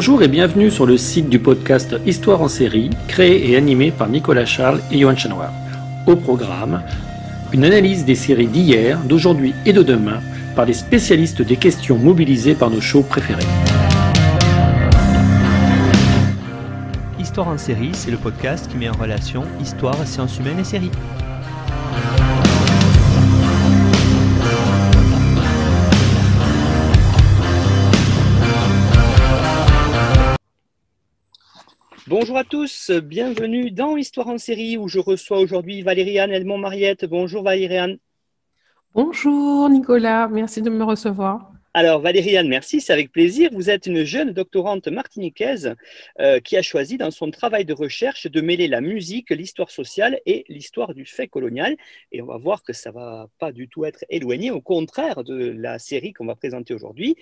Bonjour et bienvenue sur le site du podcast Histoire en série, créé et animé par Nicolas Charles et Johan Chanoir. Au programme, une analyse des séries d'hier, d'aujourd'hui et de demain par les spécialistes des questions mobilisées par nos shows préférés. Histoire en série, c'est le podcast qui met en relation histoire, sciences humaines et séries. Bonjour à tous, bienvenue dans Histoire en série où je reçois aujourd'hui Valériane Edmond-Mariette. Bonjour Valériane. Bonjour Nicolas, merci de me recevoir. Alors Valériane, merci, c'est avec plaisir. Vous êtes une jeune doctorante martiniquaise euh, qui a choisi dans son travail de recherche de mêler la musique, l'histoire sociale et l'histoire du fait colonial. Et on va voir que ça va pas du tout être éloigné, au contraire de la série qu'on va présenter aujourd'hui.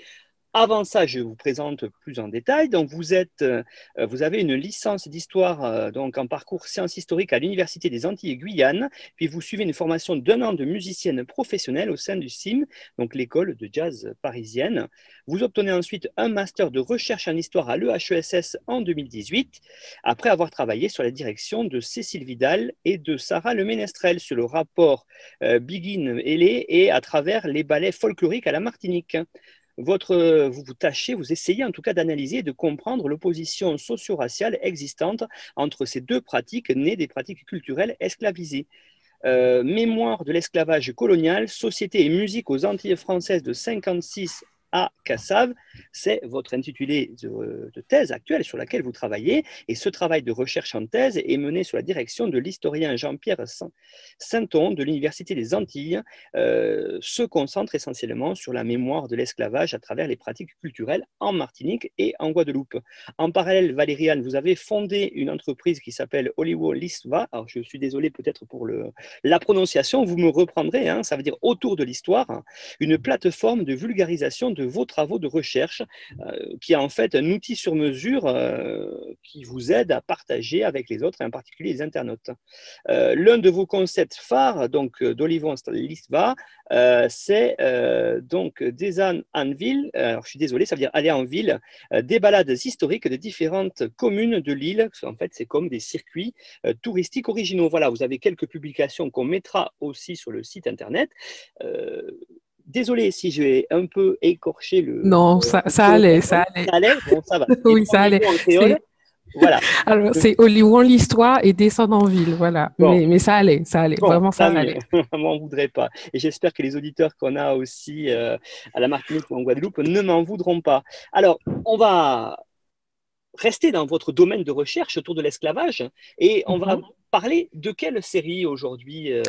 Avant ça, je vous présente plus en détail. Donc, vous, êtes, euh, vous avez une licence d'histoire euh, donc en parcours sciences historiques à l'Université des Antilles et Guyane. Puis, vous suivez une formation d'un an de musicienne professionnelle au sein du CIM, donc l'école de jazz parisienne. Vous obtenez ensuite un master de recherche en histoire à l'EHESS en 2018, après avoir travaillé sur la direction de Cécile Vidal et de Sarah Leménestrel sur le rapport euh, Biguin et à travers les ballets folkloriques à la Martinique votre, vous tâchez, vous essayez en tout cas d'analyser et de comprendre l'opposition socio-raciale existante entre ces deux pratiques nées des pratiques culturelles esclavisées. Euh, mémoire de l'esclavage colonial, société et musique aux Antilles françaises de 56 à Cassav. C'est votre intitulé de, thèse actuelle sur laquelle vous travaillez. Et ce travail de recherche en thèse est mené sous la direction de l'historien Jean-Pierre Sainton de l'Université des Antilles. Euh, se concentre essentiellement sur la mémoire de l'esclavage à travers les pratiques culturelles en Martinique et en Guadeloupe. En parallèle, Valériane, vous avez fondé une entreprise qui s'appelle Olivo Listva. Alors, je suis désolé peut-être pour le, la prononciation, vous me reprendrez, hein, ça veut dire autour de l'histoire, une plateforme de vulgarisation de vos travaux de recherche, euh, qui est en fait un outil sur mesure euh, qui vous aide à partager avec les autres, et en particulier les internautes. Euh, l'un de vos concepts phares, donc d'Olivon Listva, c'est donc des en ville, alors je suis désolé, ça veut dire aller en ville, des balades historiques de différentes communes de l'île. En fait, c'est comme des circuits touristiques originaux. Voilà, vous avez quelques publications qu'on mettra aussi sur le site internet désolé si je vais un peu écorcher le. Non, ça, ça allait, ça allait. Ça allait Bon, ça va. oui, ça allait. Voilà. Alors, c'est Hollywood l'histoire et descendre en ville, voilà. Mais, mais, ça allait, ça allait, vraiment ça, allait. m'en voudrait pas. Et j'espère que les auditeurs qu'on a aussi euh, à la Martinique ou en Guadeloupe ne m'en voudront pas. Alors, on va rester dans votre domaine de recherche autour de l'esclavage et on va mhm. parler de quelle série aujourd'hui, euh,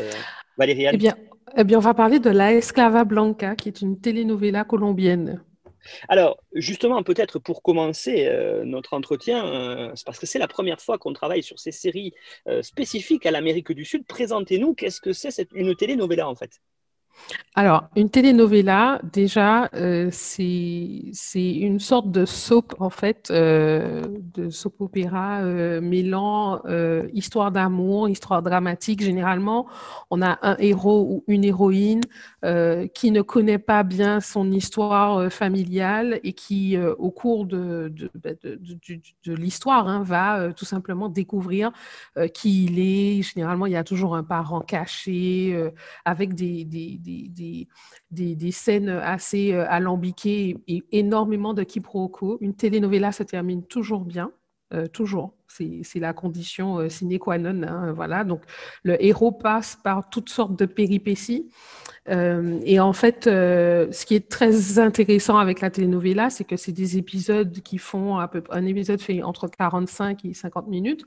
Valérie eh bien, eh bien, on va parler de La Esclava Blanca, qui est une telenovela colombienne. Alors, justement, peut-être pour commencer euh, notre entretien, euh, parce que c'est la première fois qu'on travaille sur ces séries spécifiques à l'Amérique du Sud. Présentez-nous, qu'est-ce que c'est une telenovela en fait? Alors, une telenovela, déjà, euh, c'est une sorte de soap, en fait, euh, de soap opéra euh, mêlant euh, histoire d'amour, histoire dramatique. Généralement, on a un héros ou une héroïne qui ne connaît pas bien son histoire familiale et qui, au cours de, de, bah, de l'histoire, hein, va tout simplement découvrir qui il est. Généralement, il y a toujours un parent caché avec des, des des, scènes assez euh, alambiquées et, énormément de quiproquos. Une telenovela se termine toujours bien, euh, toujours. C'est la condition euh, sine qua non. Hein, voilà. Donc, le héros passe par toutes sortes de péripéties. et en fait, ce qui est très intéressant avec la telenovela, c'est que c'est des épisodes qui font à peu un épisode fait entre 45 et 50 minutes,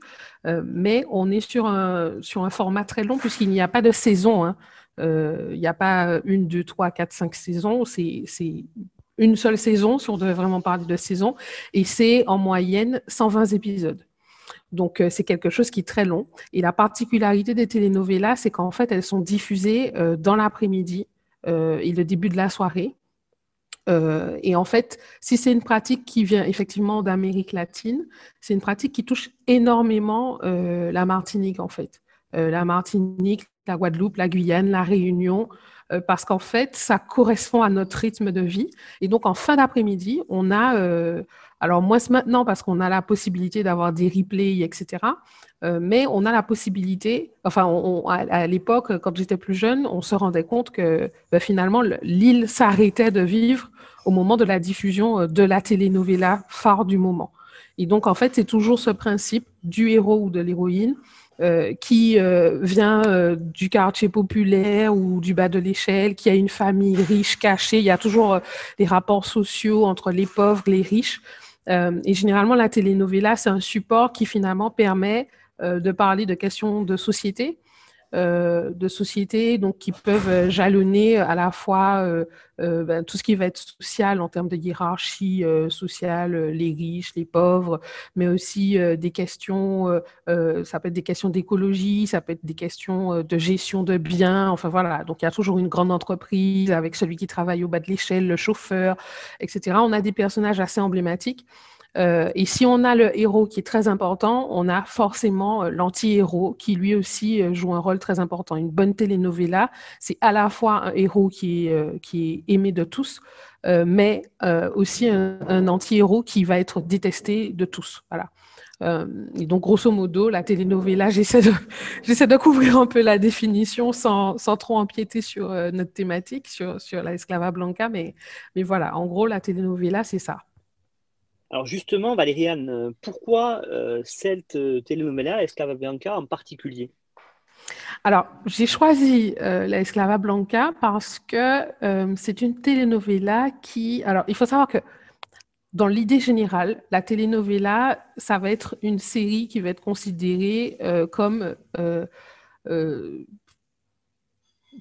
mais on est sur un, sur un format très long puisqu'il n'y a pas de saison. Hein. Euh, il n'y a pas une, deux, trois, quatre, cinq saisons. C'est une seule saison, si on devait vraiment parler de saison. Et c'est en moyenne 120 épisodes. Donc, euh, c'est quelque chose qui est très long. Et la particularité des telenovelas, c'est qu'en fait, elles sont diffusées euh, dans l'après-midi et le début de la soirée. et en fait, si c'est une pratique qui vient effectivement d'Amérique latine, c'est une pratique qui touche énormément la Martinique, en fait. la Martinique, la Guadeloupe, la Guyane, la Réunion, euh, parce qu'en fait, ça correspond à notre rythme de vie. Et donc, en fin d'après-midi, on a, euh, alors moins maintenant parce qu'on a la possibilité d'avoir des replays, etc. Euh, mais on a la possibilité, enfin, à, l'époque, quand j'étais plus jeune, on se rendait compte que ben, finalement, l'île s'arrêtait de vivre au moment de la diffusion de la telenovela phare du moment. Et donc, en fait, c'est toujours ce principe du héros ou de l'héroïne euh, qui euh, vient euh, du quartier populaire ou du bas de l'échelle, qui a une famille riche cachée. Il y a toujours des rapports sociaux entre les pauvres, les riches. et généralement, la telenovela, c'est un support qui finalement permet de parler de questions de société, euh, de sociétés donc, qui peuvent euh, jalonner à la fois euh, ben, tout ce qui va être social en termes de hiérarchie sociale, les riches, les pauvres, mais aussi des questions, ça peut être des questions d'écologie, ça peut être des questions de gestion de biens, enfin voilà. Donc il y a toujours une grande entreprise avec celui qui travaille au bas de l'échelle, le chauffeur, etc. On a des personnages assez emblématiques. Euh, et si on a le héros qui est très important, on a forcément euh, l'anti-héros qui lui aussi euh, joue un rôle très important. Une bonne telenovela, c'est à la fois un héros qui est, aimé de tous, mais aussi un, anti-héros qui va être détesté de tous. Voilà. et donc, grosso modo, la telenovela, j'essaie de, couvrir un peu la définition sans, sans trop empiéter sur notre thématique, sur, sur la Esclava Blanca, mais, mais voilà, en gros, la telenovela, c'est ça. Alors justement, Valériane, euh, pourquoi euh, cette euh, telenovela Esclava Blanca en particulier? Alors, j'ai choisi la Esclava Blanca parce que c'est une telenovela qui... Alors, il faut savoir que dans l'idée générale, la telenovela, ça va être une série qui va être considérée comme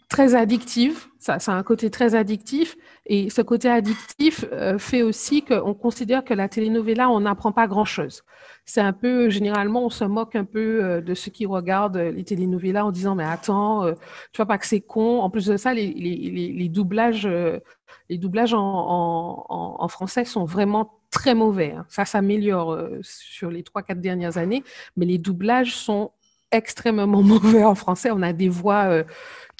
très addictive. Ça, ça, a un côté très addictif. Et ce côté addictif euh, fait aussi qu'on considère que la telenovela, on n'apprend pas grand-chose. C'est un peu, généralement, on se moque un peu euh, de ceux qui regardent les telenovelas en disant, mais attends, euh, tu vois pas que c'est con. En plus de ça, les, doublages, les doublages en, français sont vraiment très mauvais. Hein. Ça s'améliore sur les trois, quatre dernières années, mais les doublages sont extrêmement mauvais en français. On a des voix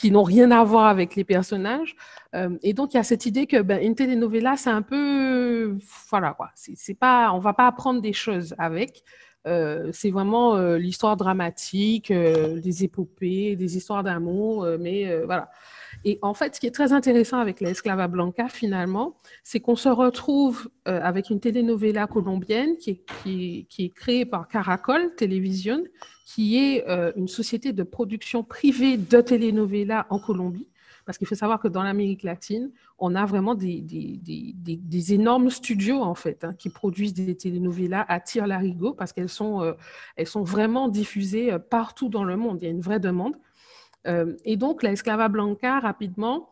qui n'ont rien à voir avec les personnages. Euh, et donc, il y a cette idée que ben, une telenovela, c'est un peu, voilà quoi, c'est pas, on va pas apprendre des choses avec. Euh, c'est vraiment euh, l'histoire dramatique, des épopées, des histoires d'amour, mais voilà. Et en fait, ce qui est très intéressant avec l'esclava blanca, finalement, c'est qu'on se retrouve avec une telenovela colombienne qui est, créée par Caracol Television, qui est euh, une société de production privée de telenovelas en Colombie. Parce qu'il faut savoir que dans l'Amérique latine, on a vraiment des, énormes studios, en fait, hein, qui produisent des telenovelas à tire-larigot parce qu'elles sont, euh, sont vraiment diffusées euh, partout dans le monde. Il y a une vraie demande. Et donc, la Esclava Blanca, rapidement,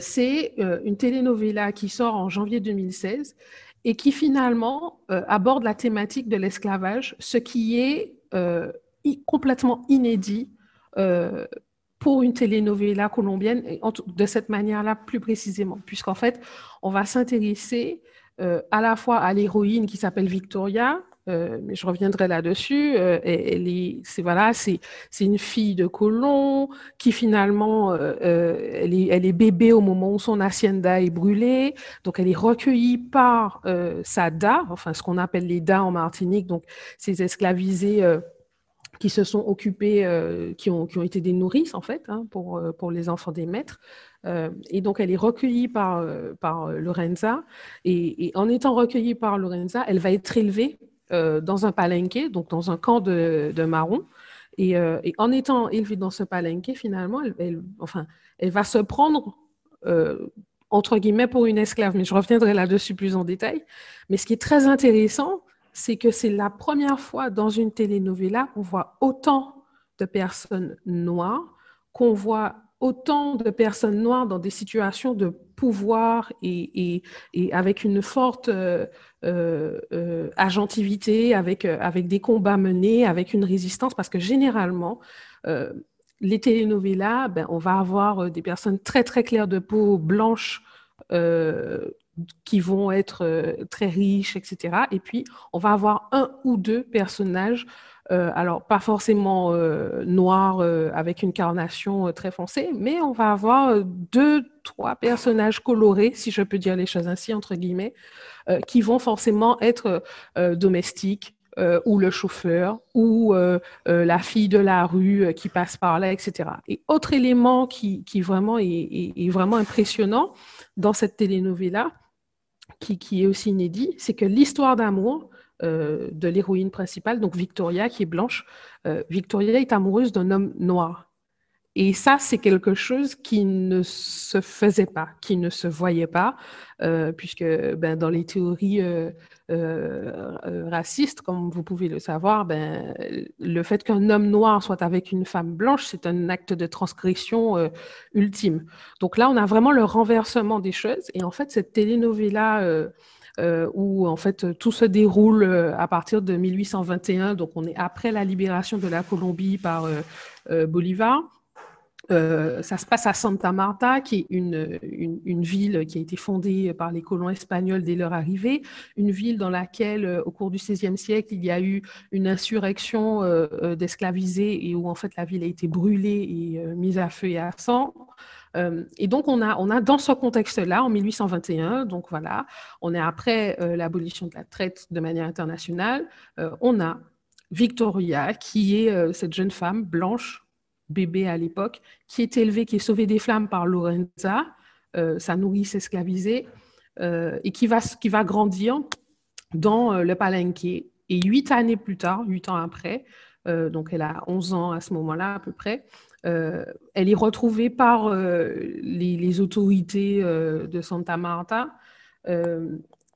c'est une telenovela qui sort en janvier 2016 et qui finalement aborde la thématique de l'esclavage, ce qui est euh, complètement inédit euh, pour une telenovela colombienne, de cette manière-là plus précisément, puisqu'en fait, on va s'intéresser euh, à la fois à l'héroïne qui s'appelle Victoria, mais je reviendrai là-dessus. elle est, c'est voilà, c'est, c'est une fille de colon qui finalement, elle, est, elle est bébé au moment où son hacienda est brûlée, donc elle est recueillie par sa da, enfin ce qu'on appelle les da en Martinique, donc ces esclavisés qui se sont occupés, euh, qui, ont, qui, ont, été des nourrices en fait, hein, pour, euh, pour les enfants des maîtres. Euh, et donc, elle est recueillie par, par Lorenza. Et, en étant recueillie par Lorenza, elle va être élevée dans un palenque, donc dans un camp de, de marron. Et, et, en étant élevée dans ce palenque, finalement, elle, enfin, elle va se prendre entre guillemets pour une esclave, mais je reviendrai là-dessus plus en détail. Mais ce qui est très intéressant, c'est que c'est la première fois dans une telenovela qu'on voit autant de personnes noires, qu'on voit autant de personnes noires dans des situations de pouvoir et, avec une forte euh, euh, euh, agentivité, avec, avec des combats menés, avec une résistance, parce que généralement, les telenovelas, ben, on va avoir des personnes très très claires de peau, blanches, qui vont être euh, très riches, etc. Et puis, on va avoir un ou deux personnages alors, pas forcément noir avec une carnation très foncée, mais on va avoir deux, trois personnages colorés, si je peux dire les choses ainsi, entre guillemets, qui vont forcément être domestiques, euh, ou le chauffeur, ou euh, euh, la fille de la rue qui passe par là, etc. Et autre élément qui, qui vraiment est, vraiment impressionnant dans cette telenovela, qui, qui est aussi inédit, c'est que l'histoire d'amour de l'héroïne principale, donc Victoria, qui est blanche, Victoria est amoureuse d'un homme noir. Et ça, c'est quelque chose qui ne se faisait pas, qui ne se voyait pas, euh, puisque ben, dans les théories euh, euh, racistes, comme vous pouvez le savoir, ben, le fait qu'un homme noir soit avec une femme blanche, c'est un acte de transgression ultime. Donc là, on a vraiment le renversement des choses. Et en fait, cette telenovela... Euh, où en fait tout se déroule à partir de 1821, donc on est après la libération de la Colombie par Bolivar. Euh, ça se passe à Santa Marta, qui est une, ville qui a été fondée par les colons espagnols dès leur arrivée, une ville dans laquelle, euh, au cours du XVIe siècle, il y a eu une insurrection euh, d'esclavisés et où en fait la ville a été brûlée et mise à feu et à sang. Et donc, on a, on a dans ce contexte-là, en 1821, donc voilà, on est après l'abolition de la traite de manière internationale, on a Victoria, qui est cette jeune femme blanche bébé à l'époque, qui est élevé, qui est sauvé des flammes par Lorenza, euh, sa nourrice esclavisée, euh, et qui va, qui va grandir dans euh, le palenque. Et huit années plus tard, huit ans après, donc elle a 11 ans à ce moment-là à peu près, elle est retrouvée par les, autorités de Santa Marta.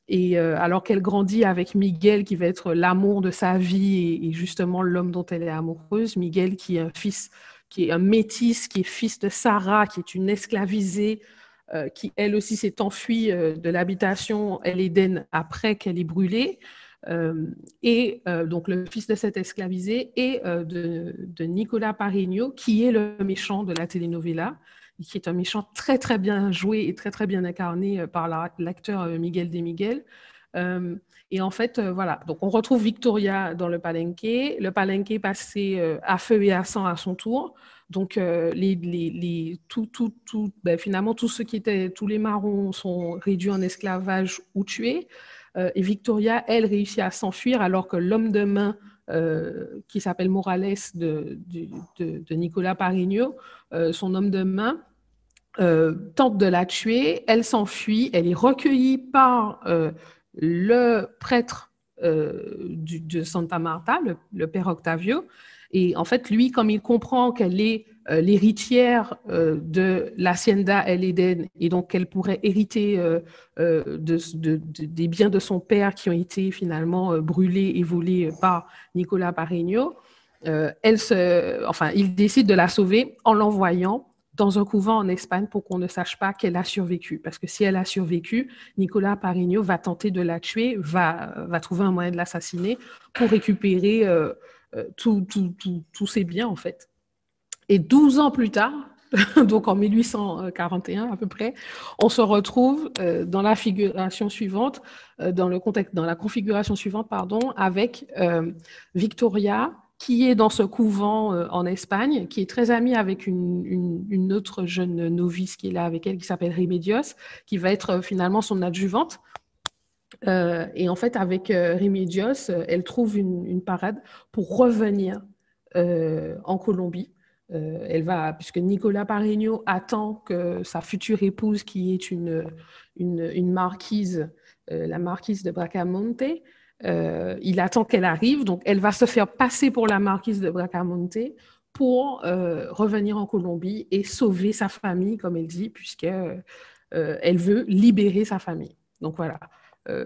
et alors qu'elle grandit avec Miguel, qui va être l'amour de sa vie et, justement l'homme dont elle est amoureuse, Miguel qui est un fils qui est un métis, qui est fils de Sarah, qui est une esclavisée, euh, qui elle aussi s'est enfuie euh, de l'habitation El Eden après qu'elle ait brûlé. Euh, et donc le fils de cette esclavisée et de, de, Nicolas Parigno, qui est le méchant de la telenovela, qui est un méchant très très bien joué et très très bien incarné par l'acteur Miguel de Miguel. Et en fait, euh, voilà, donc on retrouve Victoria dans le palenque, le palenque passé euh, à feu et à sang à son tour. Donc, euh, ben, finalement, tous ceux qui étaient, tous les marrons sont réduits en esclavage ou tués. Et Victoria, elle, réussit à s'enfuir alors que l'homme de main, qui s'appelle Morales de, Nicolas Parigno, son homme de main, tente de la tuer. Elle s'enfuit, elle est recueillie par le prêtre euh, de Santa Marta, le, père Octavio. Et en fait, lui, comme il comprend qu'elle est euh, l'héritière euh, de l'Hacienda El Eden et donc qu'elle pourrait hériter des biens de son père qui ont été finalement brûlés et volés par Nicolas Parigno, elle se, enfin, il décide de la sauver en l'envoyant dans un couvent en Espagne pour qu'on ne sache pas qu'elle a survécu. Parce que si elle a survécu, Nicolas Parigno va tenter de la tuer, va, va trouver un moyen de l'assassiner pour récupérer euh, euh, tous ses biens, en fait. Et 12 ans plus tard, donc en 1841 à peu près, on se retrouve euh, dans la figuration suivante, dans le contexte, dans la configuration suivante, pardon, avec Victoria, qui est dans ce couvent euh, en Espagne, qui est très amie avec une, autre jeune novice qui est là avec elle, qui s'appelle Remedios, qui va être euh, finalement son adjuvante. Euh, et en fait, avec Remedios, elle trouve une, parade pour revenir en Colombie. Elle va, puisque Nicolas Parigno attend que sa future épouse, qui est une, une marquise, la marquise de Bracamonte, euh, il attend qu'elle arrive, donc elle va se faire passer pour la marquise de Bracamonte pour euh, revenir en Colombie et sauver sa famille, comme elle dit, puisqu'elle euh, elle veut libérer sa famille. Donc voilà,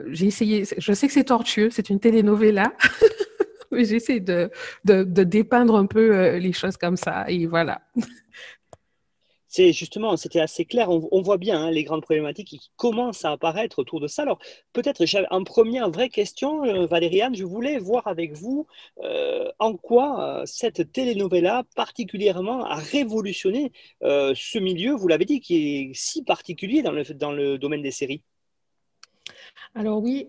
j'ai essayé, je sais que c'est tortueux, c'est une telenovela, mais j'essaie de, de, de, dépeindre un peu les choses comme ça, et voilà c'est justement, c'était assez clair. On, voit bien hein, les grandes problématiques qui commencent à apparaître autour de ça. Alors, peut-être, en première vraie question, euh, Valériane, je voulais voir avec vous euh, en quoi euh, cette telenovela particulièrement a révolutionné ce milieu, vous l'avez dit, qui est si particulier dans le, dans le domaine des séries. Alors oui,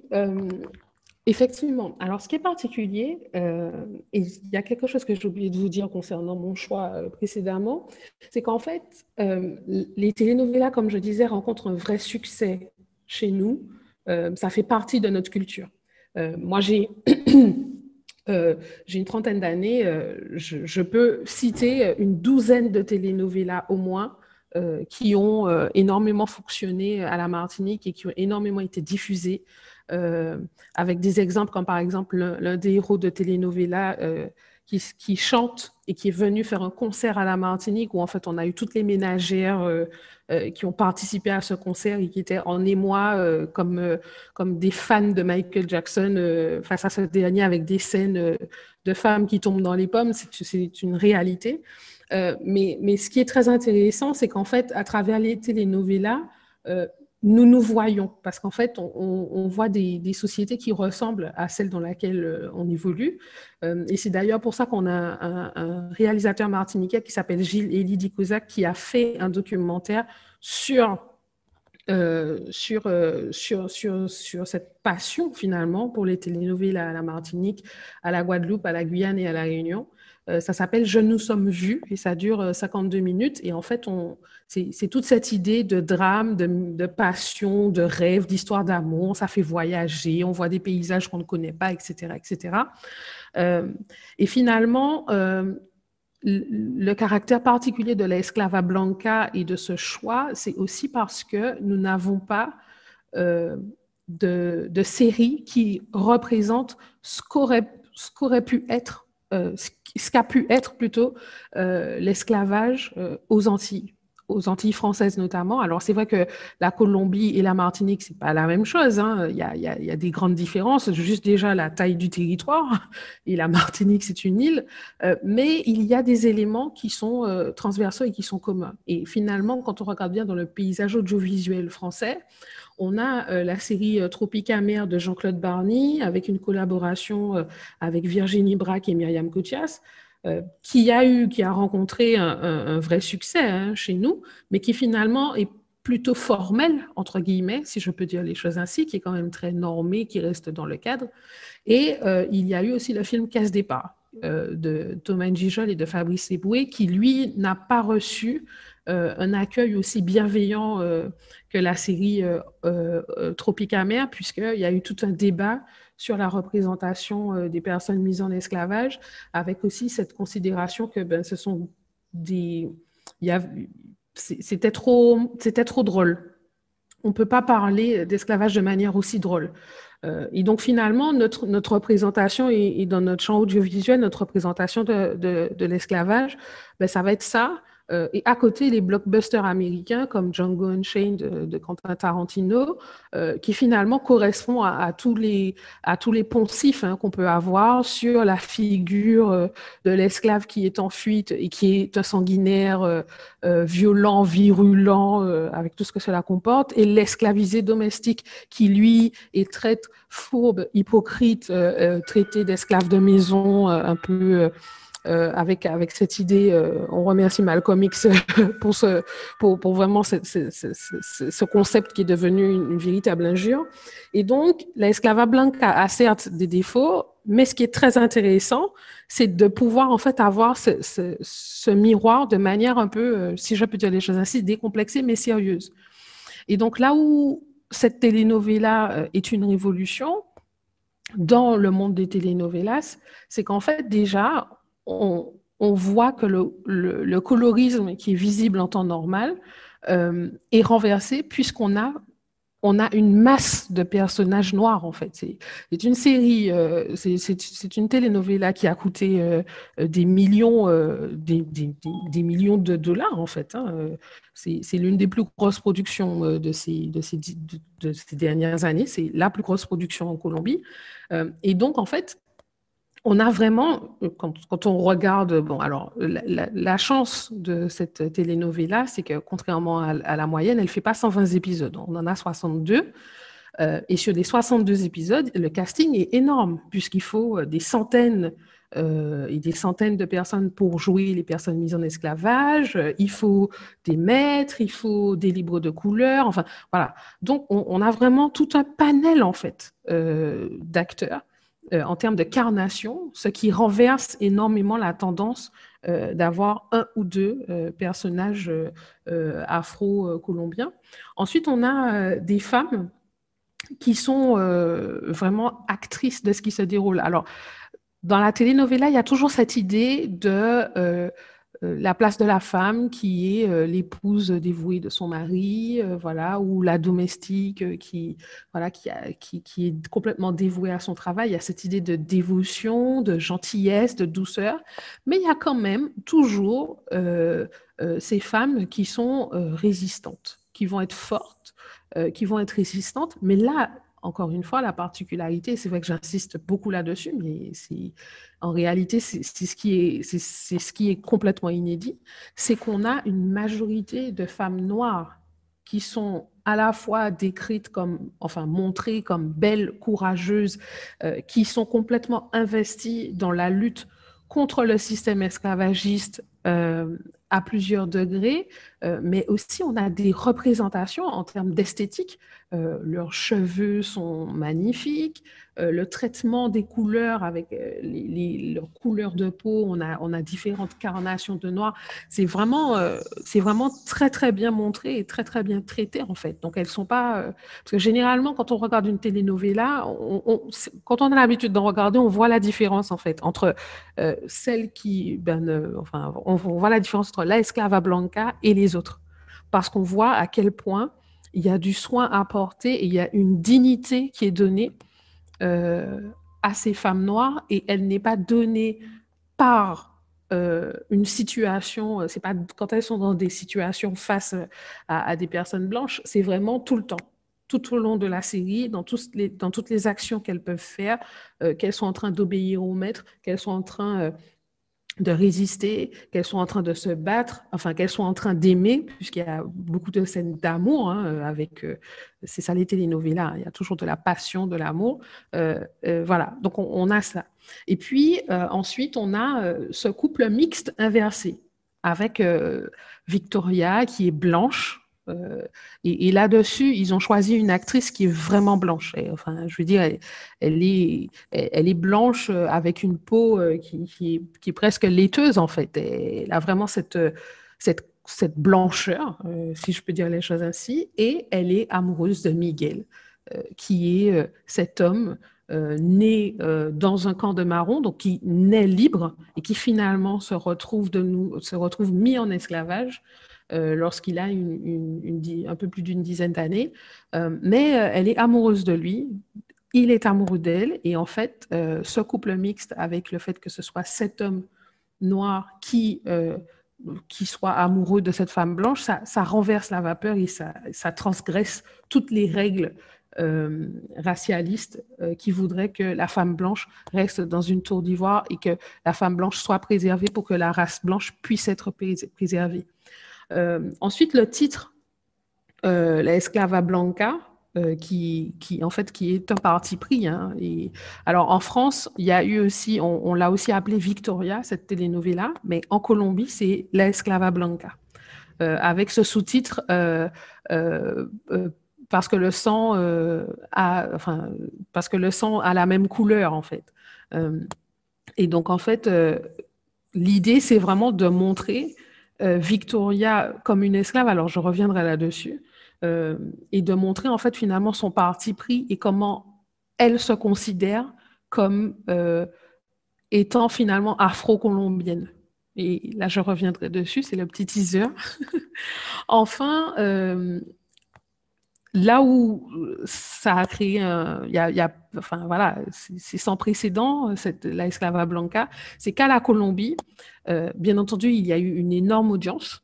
Effectivement. Alors, ce qui est particulier, euh, et il y a quelque chose que j'ai oublié de vous dire concernant mon choix euh, précédemment, c'est qu'en fait, euh, les telenovelas, comme je disais, rencontrent un vrai succès chez nous. ça fait partie de notre culture. moi, j'ai une trentaine d'années. Je, je, peux citer une douzaine de telenovelas au moins qui ont énormément fonctionné à la Martinique et qui ont énormément été diffusées euh, avec des exemples comme par exemple l'un des héros de telenovela euh, qui, chante et qui est venu faire un concert à la Martinique où en fait on a eu toutes les ménagères euh, qui ont participé à ce concert et qui étaient en émoi comme, comme des fans de Michael Jackson face à ce dernier avec des scènes de femmes qui tombent dans les pommes. C'est une réalité. mais, mais ce qui est très intéressant, c'est qu'en fait, à travers les telenovelas, nous nous voyons, parce qu'en fait, on, voit des, sociétés qui ressemblent à celles dans lesquelles euh, on évolue. Euh, et c'est d'ailleurs pour ça qu'on a un, réalisateur martiniquais qui s'appelle Gilles Elie Dikouzac qui a fait un documentaire sur, euh, sur, sur, sur, sur, cette passion finalement pour les télénovelas à la Martinique, à la Guadeloupe, à la Guyane et à la Réunion. Euh, ça s'appelle Je nous sommes vus et ça dure 52 euh, minutes. Et en fait, c'est toute cette idée de drame, de, passion, de rêve, d'histoire d'amour. Ça fait voyager, on voit des paysages qu'on ne connaît pas, etc. etc. Euh, et finalement, le caractère particulier de l'esclava blanca et de ce choix, c'est aussi parce que nous n'avons pas de, séries qui représentent ce qu'aurait pu être euh, ce qu'a pu être plutôt euh, l'esclavage euh, aux Antilles aux Antilles françaises notamment. Alors c'est vrai que la Colombie et la Martinique, c'est pas la même chose. Hein. Il, y a, il, y a, des grandes différences, juste déjà la taille du territoire. Et la Martinique, c'est une île. mais il y a des éléments qui sont transversaux et qui sont communs. Et finalement, quand on regarde bien dans le paysage audiovisuel français, on a euh, la série euh, Tropica-Mer de Jean-Claude Barny avec une collaboration euh, avec Virginie Braque et Myriam Koutias, qui a eu, qui a rencontré un, vrai succès hein, chez nous, mais qui finalement est plutôt formel, entre guillemets, si je peux dire les choses ainsi, qui est quand même très normé, qui reste dans le cadre. Et il y a eu aussi le film Casse départ de Thomas Gijol et de Fabrice Eboué, qui lui n'a pas reçu euh, un accueil aussi bienveillant euh, que la série euh, Tropica Mer, puisqu'il y a eu tout un débat sur la représentation des personnes mises en esclavage, avec aussi cette considération que ben, ce sont des... C'était trop, trop drôle. On ne peut pas parler d'esclavage de manière aussi drôle. et donc finalement, notre, notre représentation et, dans notre champ audiovisuel, notre représentation de, de, l'esclavage, ben, ça va être ça, euh, et à côté, les blockbusters américains comme Django Unchained de, de Quentin Tarantino, euh, qui finalement correspond à, tous les, à tous les poncifs hein, qu'on peut avoir sur la figure euh, de l'esclave qui est en fuite et qui est un sanguinaire violent, virulent, avec tout ce que cela comporte, et l'esclavisé domestique qui, lui, est traite fourbe, hypocrite, traité d'esclave de maison, un peu euh, avec, avec cette idée, euh, on remercie Malcolm X pour, ce, pour, pour vraiment ce, ce, ce, concept qui est devenu une, véritable injure. Et donc, l'esclava blanca a certes des défauts, mais ce qui est très intéressant, c'est de pouvoir en fait avoir ce, miroir de manière un peu, euh, si je peux dire les choses ainsi, décomplexée mais sérieuse. Et donc là où cette telenovela est une révolution, dans le monde des telenovelas, c'est qu'en fait déjà, on, voit que le, colorisme qui est visible en temps normal euh, est renversé puisqu'on a on a une masse de personnages noirs, en fait. C'est une série, euh, c'est une telenovela qui a coûté euh, des millions, des, millions de dollars, en fait. Hein. C'est l'une des plus grosses productions de ces, de ces, de ces dernières années. C'est la plus grosse production en Colombie. et donc, en fait, on a vraiment, quand, on regarde, bon, alors la, chance de cette telenovela, c'est que contrairement à, la moyenne, elle ne fait pas 120 épisodes, on en a 62. Euh, et sur les 62 épisodes, le casting est énorme, puisqu'il faut euh, des centaines euh, et des centaines de personnes pour jouer les personnes mises en esclavage. Il faut des maîtres, il faut des libres de couleur. Enfin, voilà. Donc, on, a vraiment tout un panel, en fait, d'acteurs en termes de carnation, ce qui renverse énormément la tendance d'avoir un ou deux personnages afro-colombiens. Ensuite, on a des femmes qui sont euh, vraiment actrices de ce qui se déroule. Alors, dans la telenovela, il y a toujours cette idée de euh, euh, la place de la femme qui est l'épouse dévouée de son mari, voilà, ou la domestique qui, voilà, qui, qui, qui, est complètement dévouée à son travail. Il y a cette idée de dévotion, de gentillesse, de douceur, mais il y a quand même toujours ces femmes qui sont résistantes, qui vont être fortes euh, qui vont être résistantes. Mais là, encore une fois, la particularité, c'est vrai que j'insiste beaucoup là-dessus, mais en réalité, c'est ce, qui est, complètement inédit, c'est qu'on a une majorité de femmes noires qui sont à la fois décrites comme, enfin montrées comme belles, courageuses, euh, qui sont complètement investies dans la lutte contre le système esclavagiste euh, à plusieurs degrés, euh, mais aussi on a des représentations en termes d'esthétique. Euh, leurs cheveux sont magnifiques, le traitement des couleurs avec les, leurs couleurs de peau, on a, différentes carnations de noir. C'est vraiment, c'est vraiment très très bien montré et très très bien traité en fait. Donc elles sont pas, parce que généralement quand on regarde une telenovela, quand on a l'habitude d'en regarder, on voit la différence en fait entre celle qui, ben, enfin, on, voit la différence entre la Esclava Blanca et les autres. Parce qu'on voit à quel point il y a du soin apporté et il y a une dignité qui est donnée euh, à ces femmes noires et elle n'est pas donnée par euh, une situation, c'est pas quand elles sont dans des situations face à, des personnes blanches, c'est vraiment tout le temps tout au long de la série, dans, les, dans toutes les actions qu'elles peuvent faire, euh, qu'elles sont en train d'obéir au maître, qu'elles sont en train de résister, qu'elles sont en train de se battre, enfin qu'elles sont en train d'aimer, puisqu'il y a beaucoup de scènes d'amour hein, euh, avec, euh, c'est ça les télénovelas, hein, il y a toujours de la passion, de l'amour, euh, voilà, donc on, a ça. Et puis ensuite, on a ce couple mixte inversé, avec Victoria qui est blanche, euh, et, là-dessus, ils ont choisi une actrice qui est vraiment blanche. enfin, je veux dire, elle, est, blanche euh, avec une peau euh, qui, est, presque laiteuse, en fait. Elle a vraiment cette, blancheur, si je peux dire les choses ainsi. Et elle est amoureuse de Miguel, qui est cet homme né dans un camp de marron, donc qui naît libre et qui finalement se retrouve mis en esclavage euh, lorsqu'il a un peu plus d'une dizaine d'années. Euh, mais euh, elle est amoureuse de lui, il est amoureux d'elle, et en fait, ce couple mixte avec le fait que ce soit cet homme noir qui, soit amoureux de cette femme blanche, ça, renverse la vapeur et ça transgresse toutes les règles racialistes qui voudraient que la femme blanche reste dans une tour d'ivoire et que la femme blanche soit préservée pour que la race blanche puisse être préservée. Euh, ensuite, le titre, euh, la Esclava Blanca, euh, qui, qui, en fait, qui est un parti pris. Hein, alors, en France, il y a eu aussi, on, l'a aussi appelé Victoria, cette telenovela, mais en Colombie, c'est La Esclava Blanca, avec ce sous-titre parce que le sang a, enfin, parce que le sang a la même couleur, en fait. et donc, en fait, l'idée, c'est vraiment de montrer Victoria comme une esclave, alors je reviendrai là-dessus, euh, et de montrer en fait finalement son parti pris et comment elle se considère comme euh, étant finalement afro-colombienne. Et là, je reviendrai dessus, c'est le petit teaser. enfin, là où ça a créé un, y a, enfin voilà, c'est sans précédent, cette, la Esclava Blanca, c'est qu'à la Colombie, euh, bien entendu, il y a eu une énorme audience.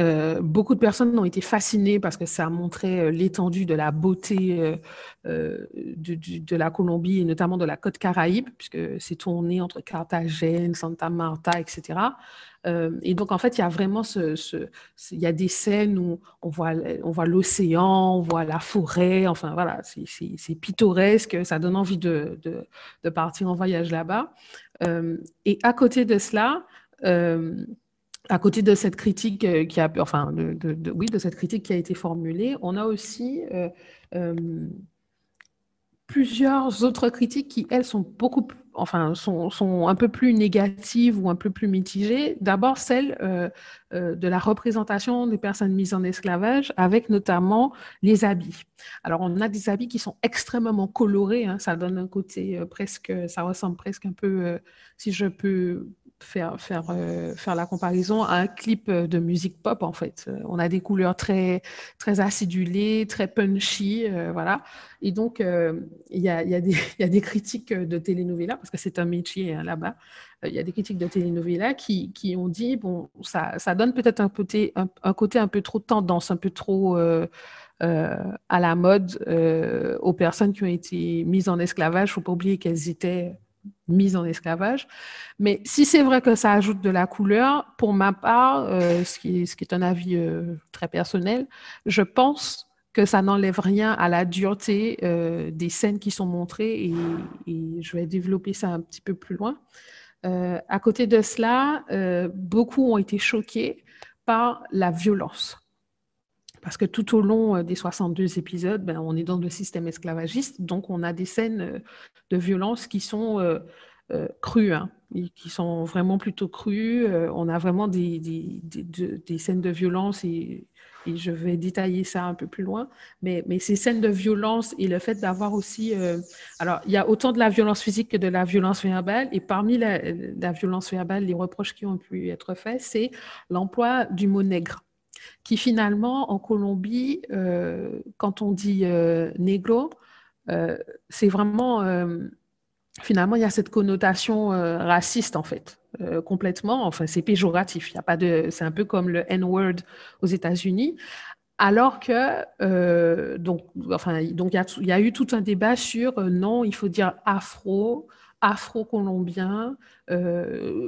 Euh, beaucoup de personnes ont été fascinées parce que ça montrait euh, l'étendue de la beauté euh, de, la Colombie et notamment de la côte caraïbe, puisque c'est tourné entre Carthagène, Santa Marta, etc. et donc, en fait, il y a vraiment ce, il y a des scènes où on voit, on voit l'océan, on voit la forêt, enfin voilà, c'est pittoresque, ça donne envie de, de partir en voyage là-bas. et à côté de cela, à côté de cette critique euh, qui a, enfin, de, oui, de cette critique qui a été formulée, on a aussi euh, euh, plusieurs autres critiques qui, elles, sont beaucoup, enfin, sont, un peu plus négatives ou un peu plus mitigées. D'abord, celle de la représentation des personnes mises en esclavage, avec notamment les habits. Alors, on a des habits qui sont extrêmement colorés. Hein, ça donne un côté presque, ça ressemble presque un peu, si je peux faire, faire, euh, faire la comparaison à un clip euh, de musique pop, en fait. Euh, on a des couleurs très, très acidulées, très punchy, voilà. Et donc, il y, a, y, a y, a, des critiques de telenovela, parce que c'est un métier hein, là-bas, il y a des critiques de telenovela qui, qui ont dit, bon, ça, ça donne peut-être un côté un, côté un peu trop tendance, un peu trop... à la mode aux personnes qui ont été mises en esclavage. Il ne faut pas oublier qu'elles étaient mise en esclavage. Mais si c'est vrai que ça ajoute de la couleur, pour ma part, euh, ce, qui est, un avis euh, très personnel, je pense que ça n'enlève rien à la dureté euh, des scènes qui sont montrées et, je vais développer ça un petit peu plus loin. à côté de cela, beaucoup ont été choqués par la violence. Parce que tout au long des 62 épisodes, ben, on est dans le système esclavagiste, donc on a des scènes de violence qui sont euh, euh, crues, hein, qui sont vraiment plutôt crues. Euh, on a vraiment des, scènes de violence et, je vais détailler ça un peu plus loin. Mais, ces scènes de violence et le fait d'avoir aussi... alors, il y a autant de la violence physique que de la violence verbale. Et parmi la violence verbale, les reproches qui ont pu être faits, c'est l'emploi du mot nègre qui finalement, en Colombie, quand on dit négro, euh, c'est vraiment, euh, finalement, il y a cette connotation euh, raciste, en fait, complètement. Enfin, c'est péjoratif. Il a pas de, c'est un peu comme le N-word aux États-Unis. Alors que, donc, enfin, donc il y, a eu tout un débat sur non, il faut dire afro, afro-colombien.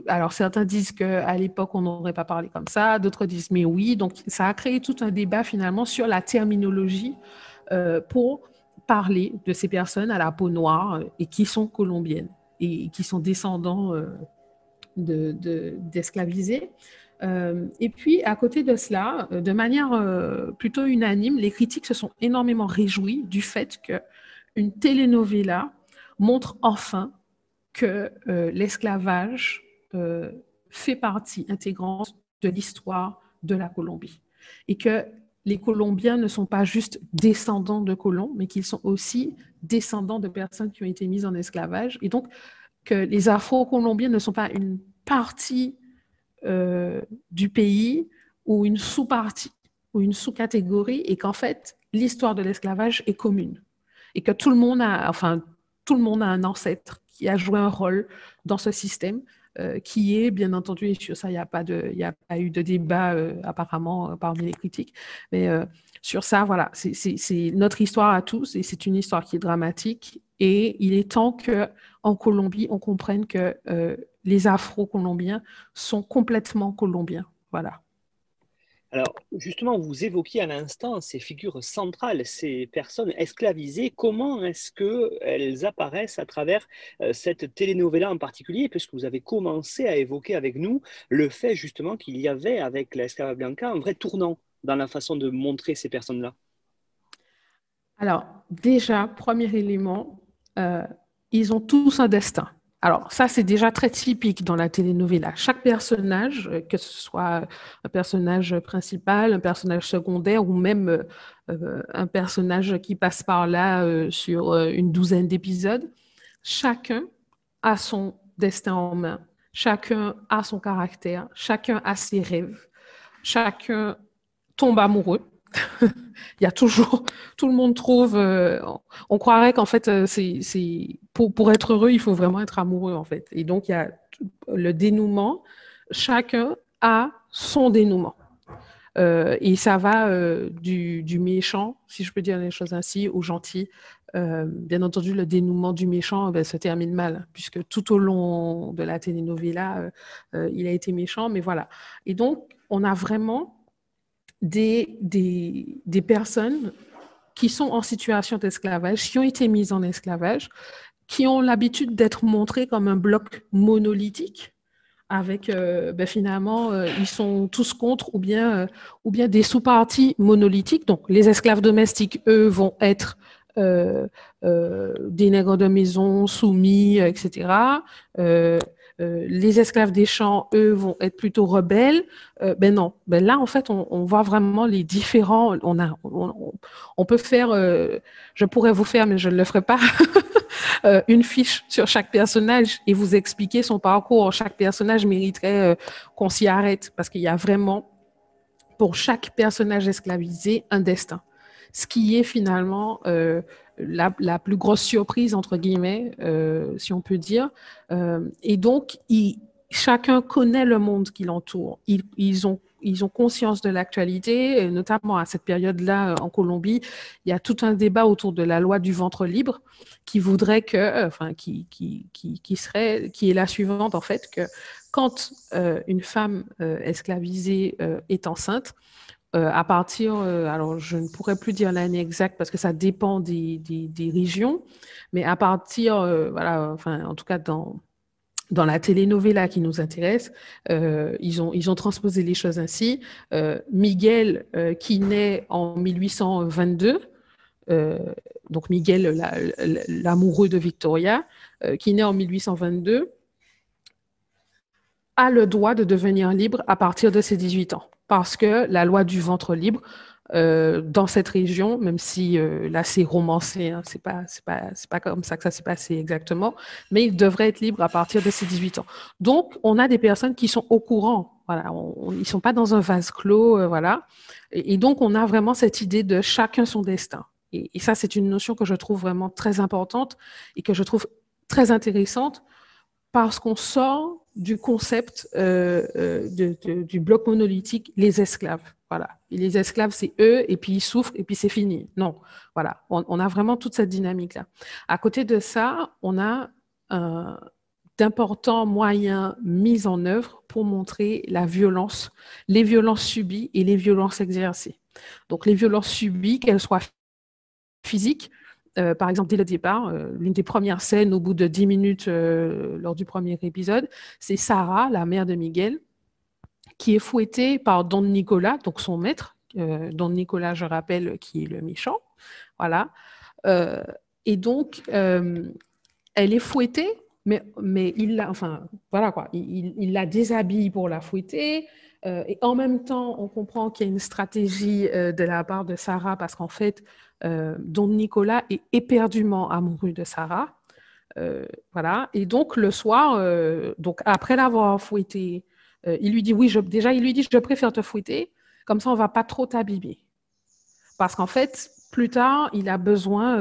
alors certains disent qu'à l'époque, on n'aurait pas parlé comme ça, d'autres disent mais oui. Donc ça a créé tout un débat finalement sur la terminologie pour parler de ces personnes à la peau noire euh, et qui sont colombiennes et qui sont descendants euh, d'esclavisés. De, euh, et puis, à côté de cela, de manière plutôt unanime, les critiques se sont énormément réjouis du fait qu'une telenovela montre enfin que l'esclavage fait partie intégrante de l'histoire de la Colombie et que les Colombiens ne sont pas juste descendants de colons, mais qu'ils sont aussi descendants de personnes qui ont été mises en esclavage. Et donc, que les Afro-Colombiens ne sont pas une partie euh, du pays ou une sous-partie ou une sous-catégorie, et qu'en fait, l'histoire de l'esclavage est commune. Et que tout le monde a, enfin, tout le monde a un ancêtre qui a joué un rôle dans ce système euh, qui est, bien entendu, et sur ça, il n'y a, pas a pas eu de débat euh, apparemment euh, parmi les critiques, mais sur ça, voilà, c'est notre histoire à tous et c'est une histoire qui est dramatique et il est temps qu'en Colombie, on comprenne que les Afro-Colombiens sont complètement colombiens. Voilà. Alors, justement, vous évoquiez à l'instant ces figures centrales, ces personnes esclavisées. Comment est-ce qu'elles apparaissent à travers euh, cette telenovela en particulier Puisque vous avez commencé à évoquer avec nous le fait justement qu'il y avait avec la Esclava Blanca un vrai tournant dans la façon de montrer ces personnes-là? Alors, déjà, premier élément, euh, ils ont tous un destin. Alors, ça, c'est déjà très typique dans la telenovela. Chaque personnage, euh, que ce soit un personnage principal, un personnage secondaire ou même euh, euh, un personnage qui passe par là sur une douzaine d'épisodes, chacun a son destin en main. Chacun a son caractère, chacun a ses rêves, chacun tombe amoureux il y a toujours, tout le monde trouve, euh, on croirait qu'en fait, euh, c'est, pour, pour être heureux, il faut vraiment être amoureux, en fait. Et donc, il y a le dénouement, chacun a son dénouement. et ça va du, du, méchant, si je peux dire les choses ainsi, au gentil. bien entendu, le dénouement du méchant ben, se termine mal, puisque tout au long de la telenovela, il a été méchant, mais voilà. Et donc, on a vraiment des, des, des personnes qui sont en situation d'esclavage, qui ont été mises en esclavage, qui ont l'habitude d'être montrés comme un bloc monolithique, avec euh, ben finalement, euh, ils sont tous contre, ou bien, euh, ou bien des sous-parties monolithiques. Donc, les esclaves domestiques, eux, vont être des nègres de maison, soumis, etc. Euh, les esclaves des champs, eux, vont être plutôt rebelles. Euh, ben non, ben là, en fait, on, voit vraiment les différents. On, a, on, peut faire, euh, je pourrais vous faire, mais je ne le ferai pas, une fiche sur chaque personnage et vous expliquer son parcours. Chaque personnage mériterait qu'on s'y arrête parce qu'il y a vraiment, pour chaque personnage esclavisé, un destin. Ce qui est finalement la, plus grosse surprise, entre guillemets, euh, si on peut dire. Euh, et donc, chacun connaît le monde qui l'entoure. Ils, ont, conscience de l'actualité, notamment à cette période-là euh, en Colombie. Il y a tout un débat autour de la loi du ventre libre qui voudrait que, enfin, qui, serait, qui est la suivante, en fait, que quand une femme esclavisée est enceinte, euh, à partir, euh, alors je ne pourrais plus dire l'année exacte parce que ça dépend des, des, régions, mais à partir, euh, voilà, enfin, en tout cas dans, dans la telenovela qui nous intéresse, ils, ont, ils ont transposé les choses ainsi. Miguel, qui naît en 1822, donc Miguel, l'amoureux de Victoria, qui naît en 1822, a le droit de devenir libre à partir de ses 18 ans parce que la loi du ventre libre, euh, dans cette région, même si euh, là c'est romancé, hein, c'est pas pas pas comme ça que ça s'est passé exactement, mais il devrait être libre à partir de ses 18 ans. Donc on a des personnes qui sont au courant, voilà, on, ils sont pas dans un vase clos, euh, voilà, et, donc on a vraiment cette idée de chacun son destin. Et ça c'est une notion que je trouve vraiment très importante et que je trouve très intéressante parce qu'on sort du concept euh, euh, du bloc monolithique, les esclaves. Voilà. Les esclaves, c'est eux, et puis ils souffrent, et puis c'est fini. Non. Voilà. On, a vraiment toute cette dynamique-là. À côté de ça, on a d'importants moyens mis en œuvre pour montrer la violence, les violences subies et les violences exercées. Donc les violences subies, qu'elles soient physiques, euh, par exemple, dès le départ, euh, l'une des premières scènes au bout de dix minutes euh, lors du premier épisode, c'est Sarah, la mère de Miguel, qui est fouettée par Don Nicolas, donc son maître. Don Nicolas, je rappelle, qui est le méchant. Voilà. et donc, elle est fouettée, mais, il la, enfin, voilà il, la déshabille pour la fouetter. et en même temps, on comprend qu'il y a une stratégie de la part de Sarah parce qu'en fait, euh, Don Nicolas est éperdument amoureux de Sarah. Euh, voilà. Et donc, le soir, euh, donc après l'avoir fouetté, il lui dit Oui, déjà, il lui dit Je préfère te fouetter, comme ça, on va pas trop t'abîmer. Parce qu'en fait, plus tard, il a besoin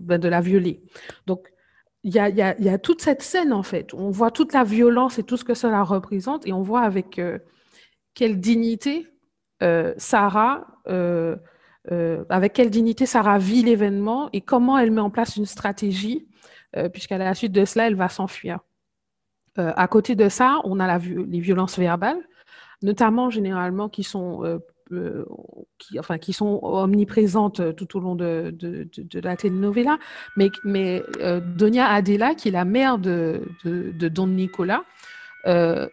ben, de la violer. Donc, il y, a, y a, toute cette scène, en fait. On voit toute la violence et tout ce que cela représente, et on voit avec quelle dignité Sarah euh, avec quelle dignité Sarah vit l'événement et comment elle met en place une stratégie, euh, puisqu'à la suite de cela, elle va s'enfuir. Euh, à côté de ça, on a les violences verbales, notamment généralement qui sont, omniprésentes tout au long de, de, la telenovela, mais, mais Donia Adela, qui est la mère de, Don Nicolas,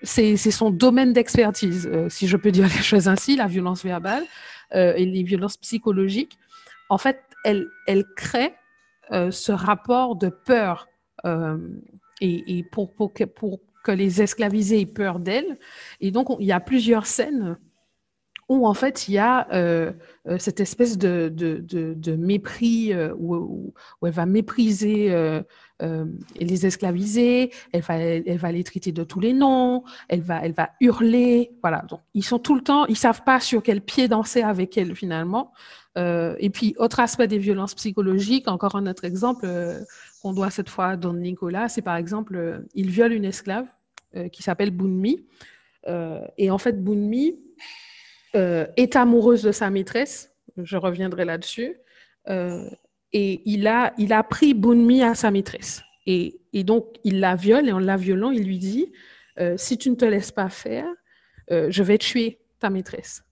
c'est son domaine d'expertise, si je peux dire les choses ainsi, la violence verbale. Euh, et les violences psychologiques, en fait, elle, elle crée euh, ce rapport de peur euh, et, pour, que, pour que les esclavisés aient peur d'elle. Et donc, il y a plusieurs scènes où en fait il y a cette espèce de, mépris où, où, elle va mépriser les esclavisés, elle va, elle, va les traiter de tous les noms, elle va, elle va hurler, voilà. Donc ils sont tout le temps, ils savent pas sur quel pied danser avec elle finalement. et puis autre aspect des violences psychologiques, encore un autre exemple qu'on doit cette fois à Don Nicolas, c'est par exemple il viole une esclave qui s'appelle Bunmi. et en fait Bunmi est amoureuse de sa maîtresse. Je reviendrai là-dessus. et il a, il a pris Bunmi à sa maîtresse. Et, et, donc, il la viole et en la violant, il lui dit Si tu ne te laisses pas faire, je vais tuer ta maîtresse.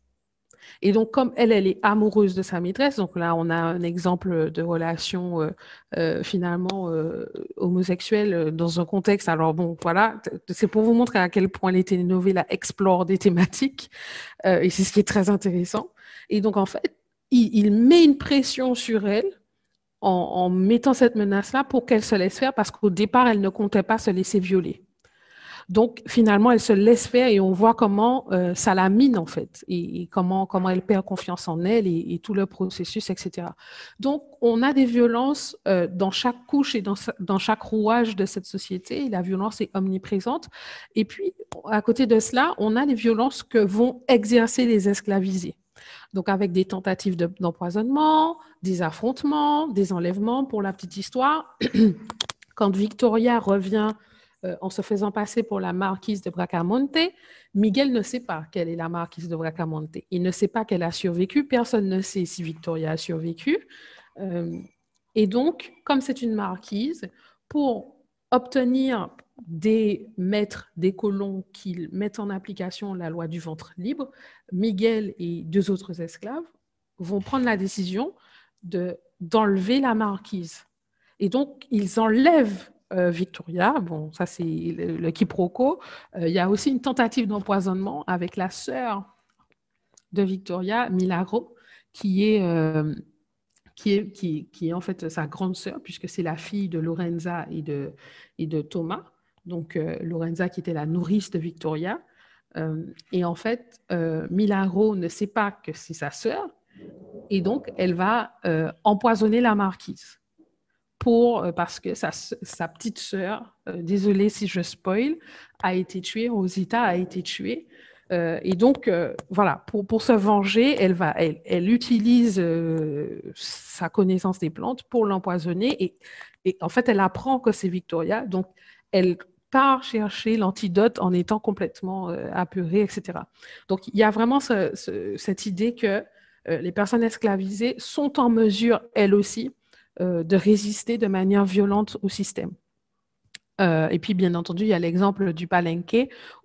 Et donc, comme elle, elle est amoureuse de sa maîtresse, donc là, on a un exemple de relation euh, euh, finalement euh, homosexuelle dans un contexte. Alors, bon, voilà, c'est pour vous montrer à quel point les télénovelas explorent des thématiques, et c'est ce qui est très intéressant. Et donc, en fait, il, met une pression sur elle en, en mettant cette menace-là pour qu'elle se laisse faire, parce qu'au départ, elle ne comptait pas se laisser violer. Donc, finalement, elle se laisse faire et on voit comment euh, ça la mine, en fait, et, comment, comment elle perd confiance en elle et, tout le processus, etc. Donc, on a des violences euh, dans chaque couche et dans, dans, chaque rouage de cette société. La violence est omniprésente. Et puis, à côté de cela, on a des violences que vont exercer les esclavisés. Donc, avec des tentatives d'empoisonnement, des affrontements, des enlèvements. Pour la petite histoire, quand Victoria revient euh, en se faisant passer pour la marquise de Bracamonte, Miguel ne sait pas qu'elle est la marquise de Bracamonte. Il ne sait pas qu'elle a survécu. Personne ne sait si Victoria a survécu. Euh, et donc, comme c'est une marquise, pour obtenir des maîtres, des colons qui mettent en application la loi du ventre libre, Miguel et deux autres esclaves vont prendre la décision d'enlever la marquise. Et donc, ils enlèvent euh, Victoria. Bon, ça, c'est le, quiproquo. Euh, il y a aussi une tentative d'empoisonnement avec la sœur de Victoria, Milagro, qui est, euh, qui est, qui, est en fait sa grande sœur, puisque c'est la fille de Lorenza et de, et de Thomas. Donc, Lorenza qui était la nourrice de Victoria. et en fait, Milagro ne sait pas que c'est sa sœur, et donc elle va empoisonner la marquise euh, parce que sa, petite sœur, euh, désolée si je spoil, a été tuée, Rosita a été tuée. Euh, et donc, voilà, pour, se venger, elle, utilise sa connaissance des plantes pour l'empoisonner. Et, en fait, elle apprend que c'est Victoria. Donc, elle part chercher l'antidote en étant complètement apeurée, etc. Donc, il y a vraiment cette idée que les personnes esclavisées sont en mesure, elles aussi, de résister de manière violente au système. Euh, et puis, bien entendu, il y a l'exemple du palenque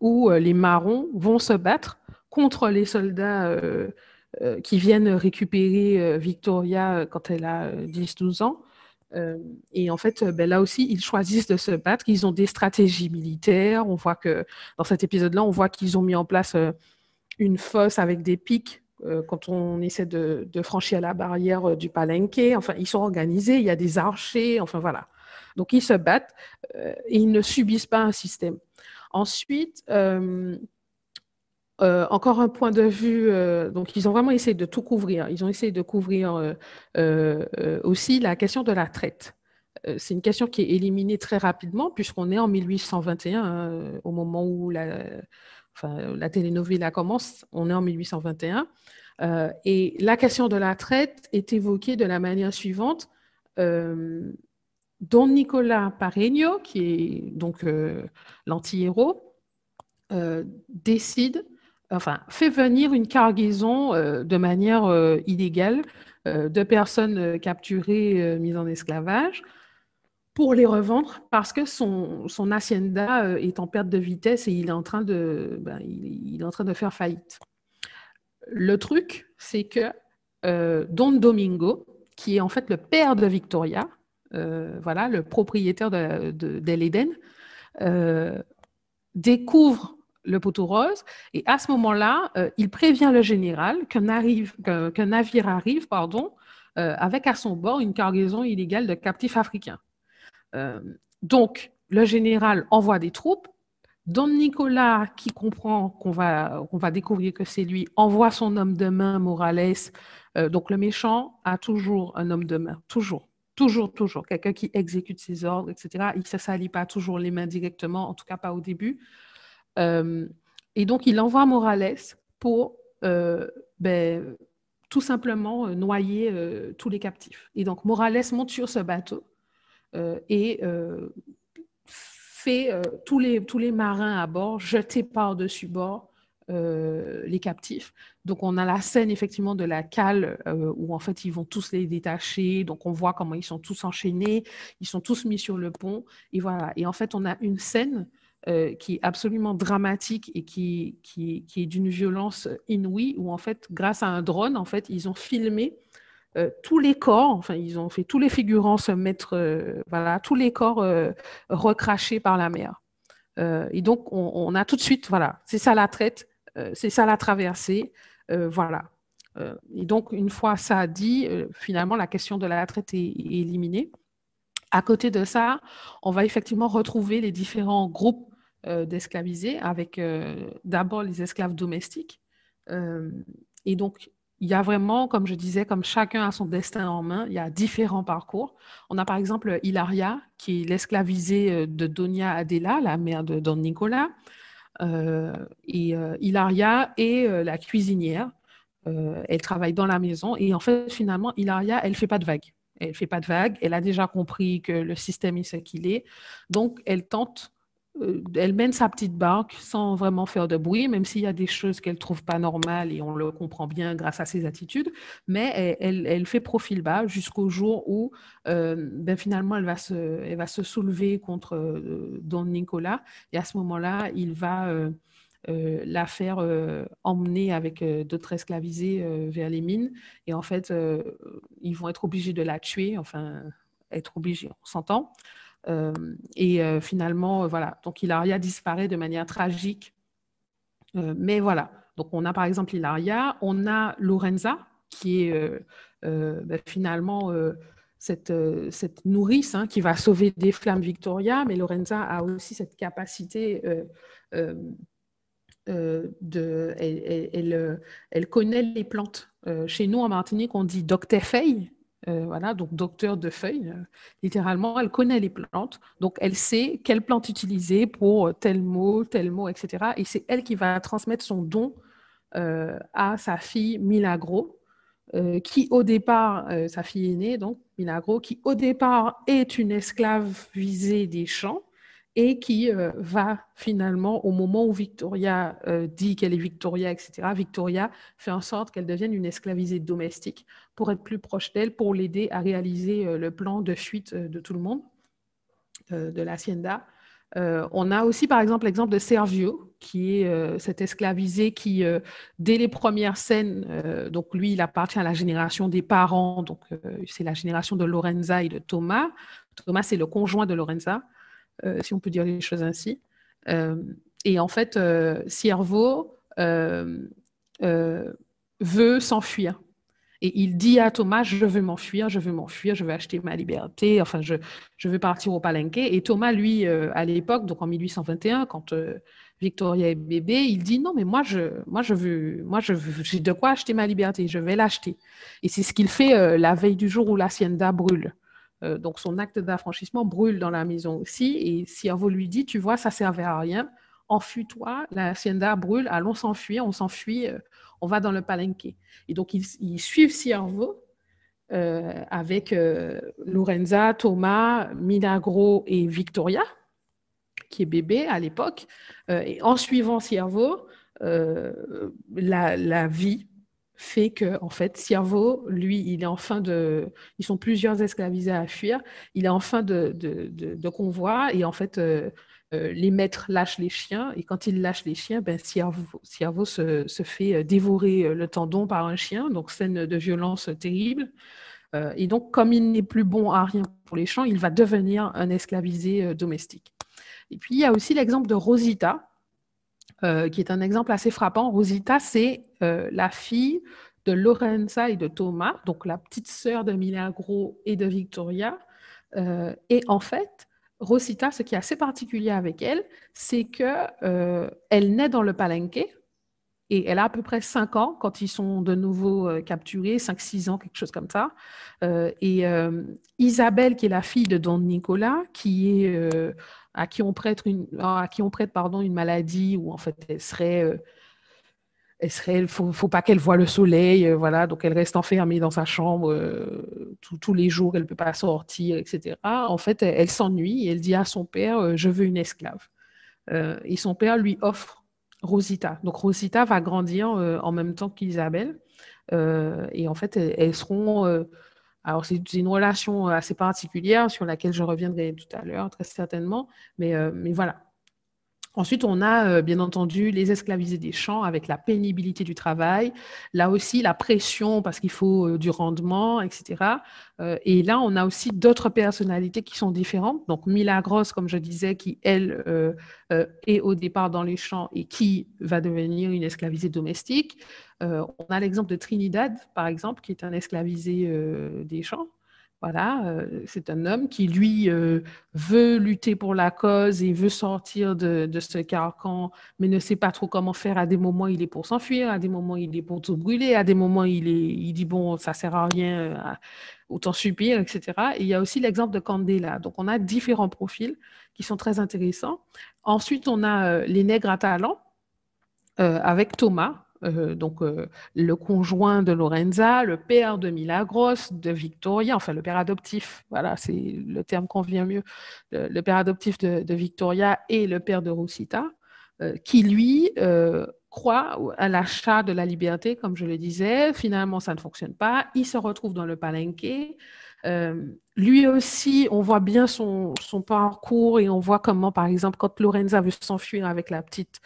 où euh, les marrons vont se battre contre les soldats qui viennent récupérer Victoria quand elle a 10-12 ans. et en fait, ben là aussi, ils choisissent de se battre. Ils ont des stratégies militaires. On voit que dans cet épisode-là, on voit qu'ils ont mis en place une fosse avec des pics euh, quand on essaie de, franchir la barrière euh, du palenque. Enfin, ils sont organisés, il y a des archers, enfin voilà. Donc, ils se battent euh, et ils ne subissent pas un système. Ensuite, encore un point de vue, donc ils ont vraiment essayé de tout couvrir. Ils ont essayé de couvrir aussi la question de la traite. C'est une question qui est éliminée très rapidement puisqu'on est en 1821, hein, au moment où la, la telenovela commence, on est en 1821. Euh, et la question de la traite est évoquée de la manière suivante. Euh, Don Nicolas Pareño, qui est donc euh, l'anti-héros, décide, enfin, fait venir une cargaison de manière illégale de personnes capturées, mises en esclavage, pour les revendre parce que son, son hacienda euh, est en perte de vitesse et il est en train de, ben, il, est en train de faire faillite. Le truc, c'est que euh, Don Domingo, qui est en fait le père de Victoria, euh, voilà, le propriétaire de, de, découvre le poteau rose et à ce moment-là, il prévient le général qu'un navire arrive pardon, avec à son bord une cargaison illégale de captifs africains. Euh, donc, le général envoie des troupes. Don Nicolas, qui comprend qu'on va, va découvrir que c'est lui, envoie son homme de main, Morales. Euh, donc, le méchant a toujours un homme de main, toujours, toujours, toujours. Quelqu'un qui exécute ses ordres, etc. Il ne se salit pas toujours les mains directement, en tout cas pas au début. Euh, et donc, il envoie Morales pour ben, tout simplement noyer tous les captifs. Et donc, Morales monte sur ce bateau et euh, fait euh, tous, les, tous les marins à bord jeter par-dessus bord les captifs. Donc, on a la scène effectivement de la cale où en fait ils vont tous les détacher. Donc, on voit comment ils sont tous enchaînés, ils sont tous mis sur le pont. Et voilà. Et en fait, on a une scène qui est absolument dramatique et qui, qui, qui est d'une violence inouïe, où en fait, grâce à un drone, en fait, ils ont filmé euh, tous les corps, enfin, ils ont fait tous les figurants se mettre, euh, voilà, tous les corps euh, recrachés par la mer. et donc, on, a tout de suite, voilà, c'est ça la traite, c'est ça la traversée, voilà. et donc, une fois ça dit, finalement, la question de la traite est, éliminée. À côté de ça, on va effectivement retrouver les différents groupes d'esclavisés avec d'abord les esclaves domestiques. et donc, il y a vraiment, comme je disais, comme chacun a son destin en main, il y a différents parcours. On a par exemple Hilaria, qui est l'esclavisée euh, de Donia Adela, la mère de Don Nicolas. Euh, et euh, Hilaria est la cuisinière. elle travaille dans la maison. Et en fait, finalement, Hilaria, elle ne fait pas de vagues. Elle ne fait pas de vagues. Elle a déjà compris que le système est ce qu'il est. Donc, elle tente elle mène sa petite barque sans vraiment faire de bruit, même s'il y a des choses qu'elle trouve pas normales et on le comprend bien grâce à ses attitudes, mais elle, fait profil bas jusqu'au jour où euh, ben finalement elle va, se, elle va se soulever contre euh, Don Nicolas et à ce moment-là, il va la faire emmener avec d'autres esclavisés vers les mines. Et en fait, ils vont être obligés de la tuer, enfin être obligés, on s'entend. Euh, et euh, finalement, euh, voilà, donc Hilaria disparaît de manière tragique. mais voilà, donc on a par exemple Hilaria, on a Lorenza, qui est ben, finalement cette, cette, nourrice hein, qui va sauver des flammes Victoria, mais Lorenza a aussi cette capacité de, elle, elle, connaît les plantes. chez nous en Martinique, on dit doctefeuille, euh, voilà, donc docteur de feuilles, euh, littéralement, elle connaît les plantes, donc elle sait quelle plante utiliser pour tel mot, tel mot, etc. Et c'est elle qui va transmettre son don euh, à sa fille Milagro, qui au départ, sa fille aînée, donc Milagro, qui au départ est une esclave visée des champs, et qui euh, va finalement, au moment où Victoria euh, dit qu'elle est Victoria, etc., Victoria fait en sorte qu'elle devienne une esclavisée domestique pour être plus proche d'elle, pour l'aider à réaliser euh, le plan de fuite de tout le monde, de l'hacienda. on a aussi, par exemple, l'exemple de Servio, qui est cet esclavisé qui, dès les premières scènes, donc lui, il appartient à la génération des parents, donc c'est la génération de Lorenza et de Thomas. Thomas, c'est le conjoint de Lorenza. Euh, si on peut dire les choses ainsi. Euh, et en fait, euh, Ciervo veut s'enfuir. Et il dit à Thomas, je veux m'enfuir, je veux m'enfuir, je veux acheter ma liberté, enfin, je, je veux partir au palenque. Et Thomas, lui, à l'époque, donc en 1821, quand Victoria est bébé, il dit, non, mais moi, je, moi, je veux, moi, je j'ai de quoi acheter ma liberté, je vais l'acheter. Et c'est ce qu'il fait la veille du jour où l'hacienda brûle. Euh, donc son acte d'affranchissement brûle dans la maison aussi. Et Siervo lui dit, tu vois, ça servait à rien, enfuis-toi, la hacienda brûle, allons s'enfuir, on s'enfuit, euh, on va dans le palenque. Et donc ils, suivent Siervo euh, avec Lorenza, Thomas, Milagro et Victoria, qui est bébé à l'époque. et en suivant Siervo, la, la vie fait que, en fait, Ciervo, lui, il est en fin de. Ils sont plusieurs esclavisés à fuir. Il est en fin de, de, convoi et, en fait, euh, euh, les maîtres lâchent les chiens. Et quand ils lâchent les chiens, ben, Ciervo, se, se, fait euh, dévorer le tendon par un chien. Donc, scène de violence terrible. et donc, comme il n'est plus bon à rien pour les champs, il va devenir un esclavisé domestique. Et puis, il y a aussi l'exemple de Rosita, euh, qui est un exemple assez frappant. Rosita, c'est euh, la fille de Lorenza et de Thomas, donc la petite sœur de Milagro et de Victoria. Euh, et en fait, Rosita, ce qui est assez particulier avec elle, c'est que elle naît dans le palenque et elle a à peu près 5 ans quand ils sont de nouveau capturés, 5-6 ans, quelque chose comme ça. et Isabelle, qui est la fille de Don Nicolas, qui est à qui on prête une, à qui on prête pardon une maladie où en fait elle serait euh, elle serait, faut, faut pas qu'elle voit le soleil, euh, voilà, donc elle reste enfermée dans sa chambre euh, tous les jours, elle peut pas sortir, etc. En fait, elle, s'ennuie elle dit à son père, je veux une esclave. et son père lui offre Rosita. Donc Rosita va grandir en même temps qu'Isabelle. et en fait, elles, seront... alors c'est une relation assez particulière sur laquelle je reviendrai tout à l'heure, très certainement. Mais, mais voilà, Ensuite, on a euh, bien entendu les esclavisés des champs avec la pénibilité du travail, là aussi la pression parce qu'il faut euh, du rendement, etc. Euh, et là, on a aussi d'autres personnalités qui sont différentes. Donc, Milagros, comme je disais, qui, elle, est au départ dans les champs et qui va devenir une esclavisée domestique. on a l'exemple de Trinidad, par exemple, qui est un esclavisé des champs. Voilà, euh, c'est un homme qui, lui, euh, veut lutter pour la cause et veut sortir de, ce carcan, mais ne sait pas trop comment faire. À des moments, il est pour s'enfuir, à des moments, il est pour tout brûler, à des moments, il, est, il dit, bon, ça sert à rien, euh, autant subir, etc. Et il y a aussi l'exemple de Candela. Donc, on a différents profils qui sont très intéressants. Ensuite, on a les nègres à talent avec Thomas, euh, donc euh, le conjoint de Lorenza, le père de Milagros, de Victoria, enfin le père adoptif, voilà, c'est le terme convient mieux, le, père adoptif de, Victoria et le père de Rosita, euh, qui lui croit à l'achat de la liberté, comme je le disais. Finalement, ça ne fonctionne pas. Il se retrouve dans le palenque. lui aussi, on voit bien son, son, parcours et on voit comment, par exemple, quand Lorenza veut s'enfuir avec la petite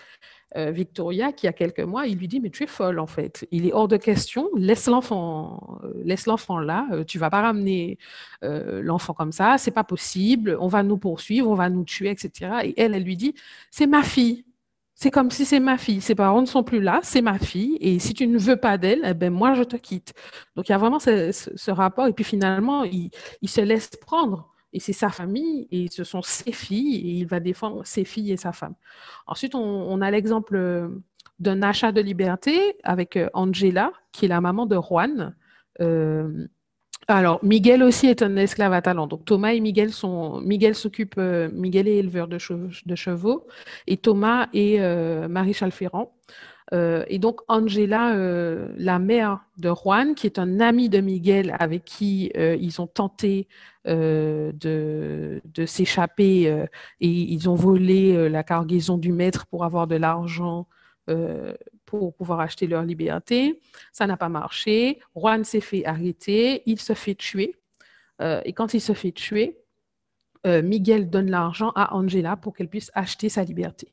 Victoria, qui a quelques mois, il lui dit, mais tu es folle en fait. Il est hors de question, laisse l'enfant, euh, laisse l'enfant là, euh, tu vas pas ramener l'enfant comme ça, c'est pas possible, on va nous poursuivre, on va nous tuer, etc. Et elle, elle lui dit, c'est ma fille. C'est comme si c'est ma fille. Ses parents ne sont plus là, c'est ma fille. Et si tu ne veux pas d'elle, eh ben moi, je te quitte. Donc, il y a vraiment ce, rapport. Et puis finalement, il se laisse prendre et c'est sa famille, et ce sont ses filles, et il va défendre ses filles et sa femme. Ensuite, on, a l'exemple euh, d'un achat de liberté avec euh, Angela, qui est la maman de Juan. Euh, alors, Miguel aussi est un esclave à talent. Donc, Thomas et Miguel sont. Miguel s'occupe. Miguel est éleveur de, chevaux, et Thomas est maréchal ferrand. Euh, et donc, Angela, euh, la mère de Juan, qui est un ami de Miguel avec qui euh, ils ont tenté de, de s'échapper et ils ont volé la cargaison du maître pour avoir de l'argent pour pouvoir acheter leur liberté. Ça n'a pas marché. Juan s'est fait arrêter, il se fait tuer. et quand il se fait tuer, Miguel donne l'argent à Angela pour qu'elle puisse acheter sa liberté.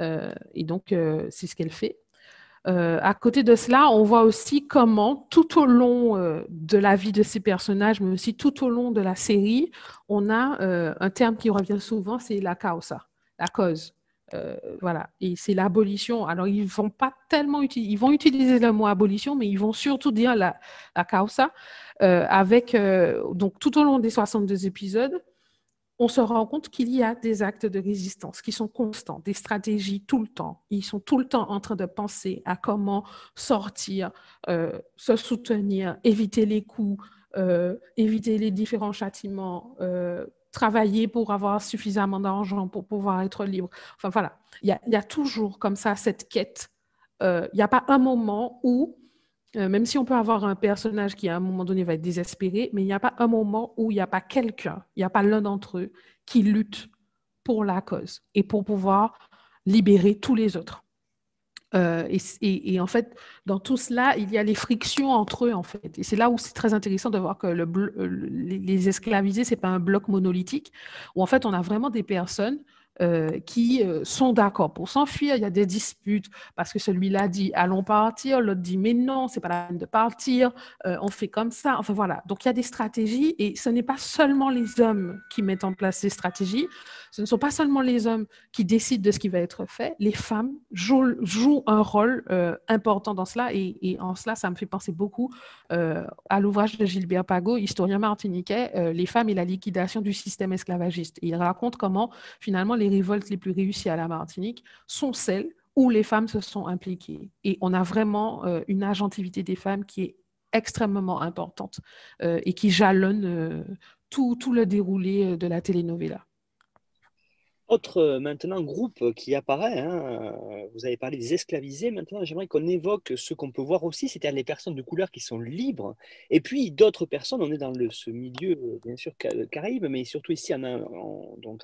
Euh, et donc, euh, c'est ce qu'elle fait. Euh, à côté de cela, on voit aussi comment, tout au long de la vie de ces personnages, mais aussi tout au long de la série, on a un terme qui revient souvent, c'est la causa, la cause. voilà, et c'est l'abolition. Alors, ils vont pas tellement utiliser, ils vont utiliser le mot abolition, mais ils vont surtout dire la, la causa, avec, donc, tout au long des 62 épisodes, on se rend compte qu'il y a des actes de résistance qui sont constants, des stratégies tout le temps. Ils sont tout le temps en train de penser à comment sortir, euh, se soutenir, éviter les coups, euh, éviter les différents châtiments, euh, travailler pour avoir suffisamment d'argent pour pouvoir être libre. Enfin voilà, il y, a, toujours comme ça cette quête. Il n'y a pas un moment où euh, même si on peut avoir un personnage qui à un moment donné va être désespéré, mais il n'y a pas un moment où il n'y a pas quelqu'un, il n'y a pas l'un d'entre eux qui lutte pour la cause et pour pouvoir libérer tous les autres. Euh, et, en fait, dans tout cela, il y a les frictions entre eux, en fait. Et c'est là où c'est très intéressant de voir que le, les, les esclavisés, ce n'est pas un bloc monolithique, où en fait, on a vraiment des personnes euh, qui euh, sont d'accord pour s'enfuir. Il y a des disputes parce que celui-là dit allons partir, l'autre dit mais non, c'est pas la peine de partir, euh, on fait comme ça. Enfin voilà. Donc il y a des stratégies et ce n'est pas seulement les hommes qui mettent en place ces stratégies. Ce ne sont pas seulement les hommes qui décident de ce qui va être fait. Les femmes jouent, un rôle important dans cela et, en cela, ça me fait penser beaucoup à l'ouvrage de Gilbert Pagot, historien martiniquais, Les femmes et la liquidation du système esclavagiste. il raconte comment finalement les révoltes les plus réussies à la Martinique sont celles où les femmes se sont impliquées. Et on a vraiment euh, une agentivité des femmes qui est extrêmement importante euh, et qui jalonne euh, tout, tout, le déroulé de la telenovela. Autre euh, maintenant groupe qui apparaît, hein, vous avez parlé des esclavisés, maintenant j'aimerais qu'on évoque ce qu'on peut voir aussi, c'est-à-dire les personnes de couleur qui sont libres, et puis d'autres personnes, on est dans ce milieu euh, bien sûr Caraïbes, mais surtout ici en,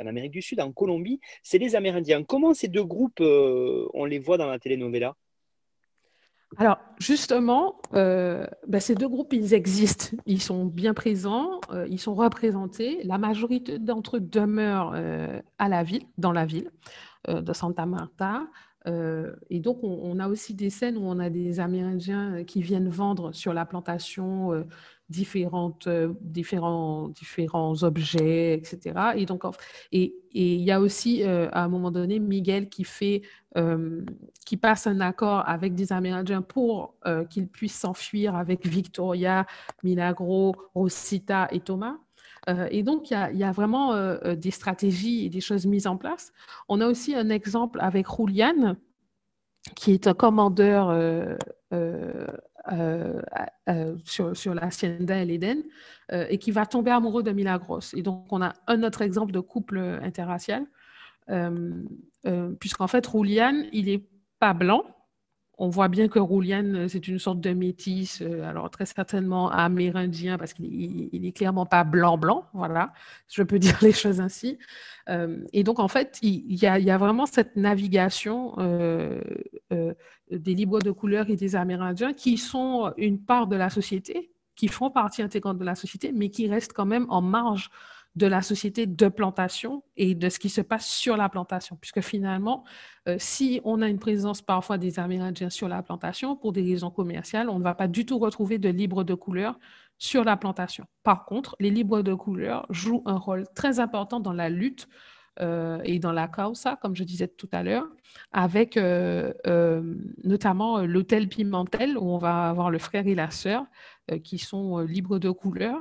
Amérique du Sud, en Colombie, c'est les Amérindiens. Comment ces deux groupes, euh, on les voit dans la telenovela alors, justement, euh, ben, ces deux groupes, ils existent. Ils sont bien présents, euh, ils sont représentés. La majorité d'entre eux demeurent euh, à la ville, dans la ville de Santa Marta. Et donc, on, a aussi des scènes où on a des Amérindiens qui viennent vendre sur la plantation différentes, différents, différents objets, etc. Et donc, et il y a aussi, à un moment donné, Miguel qui fait euh, qui passe un accord avec des Amérindiens pour euh, qu'ils puissent s'enfuir avec Victoria, Milagro, Rosita et Thomas. Euh, et donc, il y, a vraiment des stratégies et des choses mises en place. On a aussi un exemple avec Julian, qui est un commandeur sur, sur l'Hacienda et l'Éden, et qui va tomber amoureux de Milagros. Et donc, on a un autre exemple de couple interracial. Euh, euh, puisqu'en fait, Roulian, il n'est pas blanc. On voit bien que Roulian, euh, c'est une sorte de métis, alors très certainement amérindien, parce qu'il n'est clairement pas blanc-blanc, voilà, je peux dire les choses ainsi. et donc, en fait, il, y, a, vraiment cette navigation des libres de couleur et des Amérindiens qui sont une part de la société, qui font partie intégrante de la société, mais qui restent quand même en marge de la société de plantation et de ce qui se passe sur la plantation. Puisque finalement, euh, si on a une présence parfois des Amérindiens sur la plantation pour des raisons commerciales, on ne va pas du tout retrouver de libres de couleur sur la plantation. Par contre, les libres de couleur jouent un rôle très important dans la lutte euh, et dans la causa, comme je disais tout à l'heure, avec euh, notamment l'hôtel Pimentel, où on va avoir le frère et la sœur qui sont libres de couleur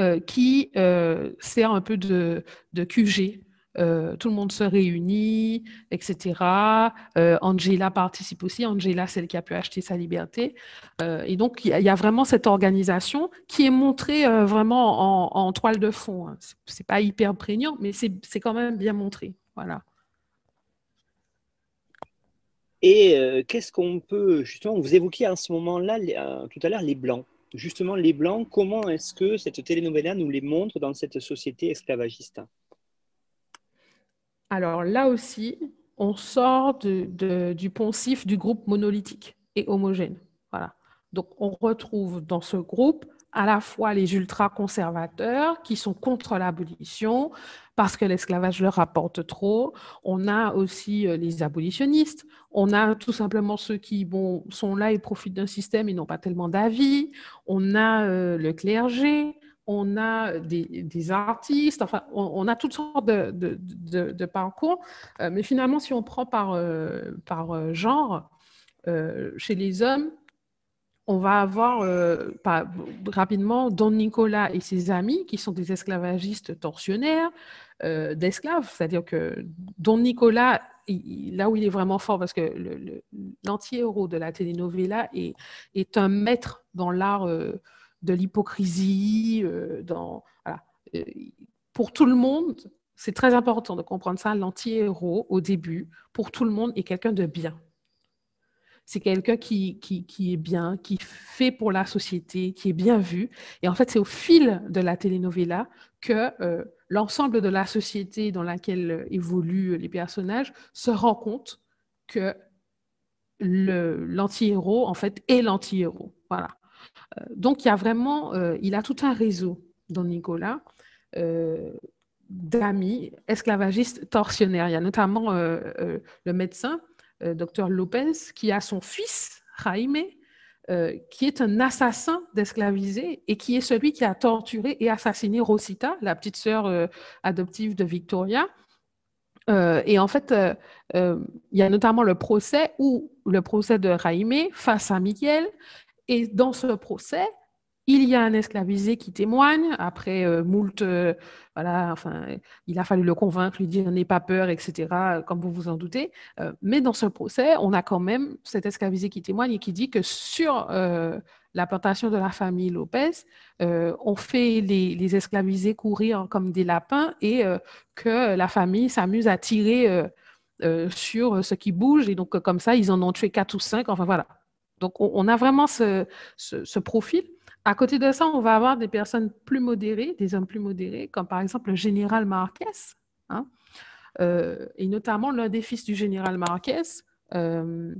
euh, qui euh, sert un peu de, QG. Euh, tout le monde se réunit, etc. Angela participe aussi. Angela, celle qui a pu acheter sa liberté. et donc, il y, a vraiment cette organisation qui est montrée vraiment en, toile de fond. Hein. Ce n'est pas hyper prégnant, mais c'est quand même bien montré. Voilà. Et qu'est-ce qu'on peut, justement, vous évoquiez à ce moment-là, tout à l'heure, les Blancs justement les Blancs, comment est-ce que cette telenovela nous les montre dans cette société esclavagiste? Alors là aussi, on sort du poncif du groupe monolithique et homogène. Voilà. Donc on retrouve dans ce groupe à la fois les ultra-conservateurs qui sont contre l'abolition parce que l'esclavage leur rapporte trop. On a aussi euh, les abolitionnistes. On a tout simplement ceux qui bon, sont là et profitent d'un système et n'ont pas tellement d'avis. On a euh, le clergé. On a des, artistes. Enfin, on, a toutes sortes de, parcours. Euh, mais finalement, si on prend par, par genre, chez les hommes, on va avoir euh, rapidement Don Nicolas et ses amis qui sont des esclavagistes tortionnaires euh, d'esclaves. C'est-à-dire que Don Nicolas, là où il est vraiment fort, parce que l'anti-héros de la telenovela est, est un maître dans l'art euh, de l'hypocrisie. pour tout le monde, c'est très important de comprendre ça. L'anti-héros, au début, pour tout le monde, est quelqu'un de bien c'est quelqu'un qui, qui, est bien, qui fait pour la société, qui est bien vu. Et en fait, c'est au fil de la telenovela que euh, l'ensemble de la société dans laquelle euh, évoluent les personnages se rend compte que l'anti-héros, en fait, est l'anti-héros. Voilà. Euh, donc, il y a vraiment, il a tout un réseau dans Nicolas d'amis esclavagistes tortionnaires. Il y a notamment le médecin euh, docteur Lopez, qui a son fils, Jaime, euh, qui est un assassin d'esclavisés et qui est celui qui a torturé et assassiné Rosita, la petite sœur euh, adoptive de Victoria. et en fait, il y a notamment le procès ou le procès de Jaime face à Miguel. Et dans ce procès, il y a un esclavisé qui témoigne après euh, moult, euh, voilà, enfin, il a fallu le convaincre, lui dire n'aie pas peur, etc., comme vous vous en doutez. Euh, mais dans ce procès, on a quand même cet esclavisé qui témoigne et qui dit que sur la plantation de la famille Lopez, on fait les, esclavisés courir comme des lapins et que la famille s'amuse à tirer sur ce qui bouge. Et donc, comme ça, ils en ont tué quatre ou cinq. Enfin, voilà. Donc, on, a vraiment ce, profil. À côté de ça, on va avoir des personnes plus modérées, des hommes plus modérés, comme par exemple le général Marquez, hein, et notamment l'un des fils du général Marquez, euh,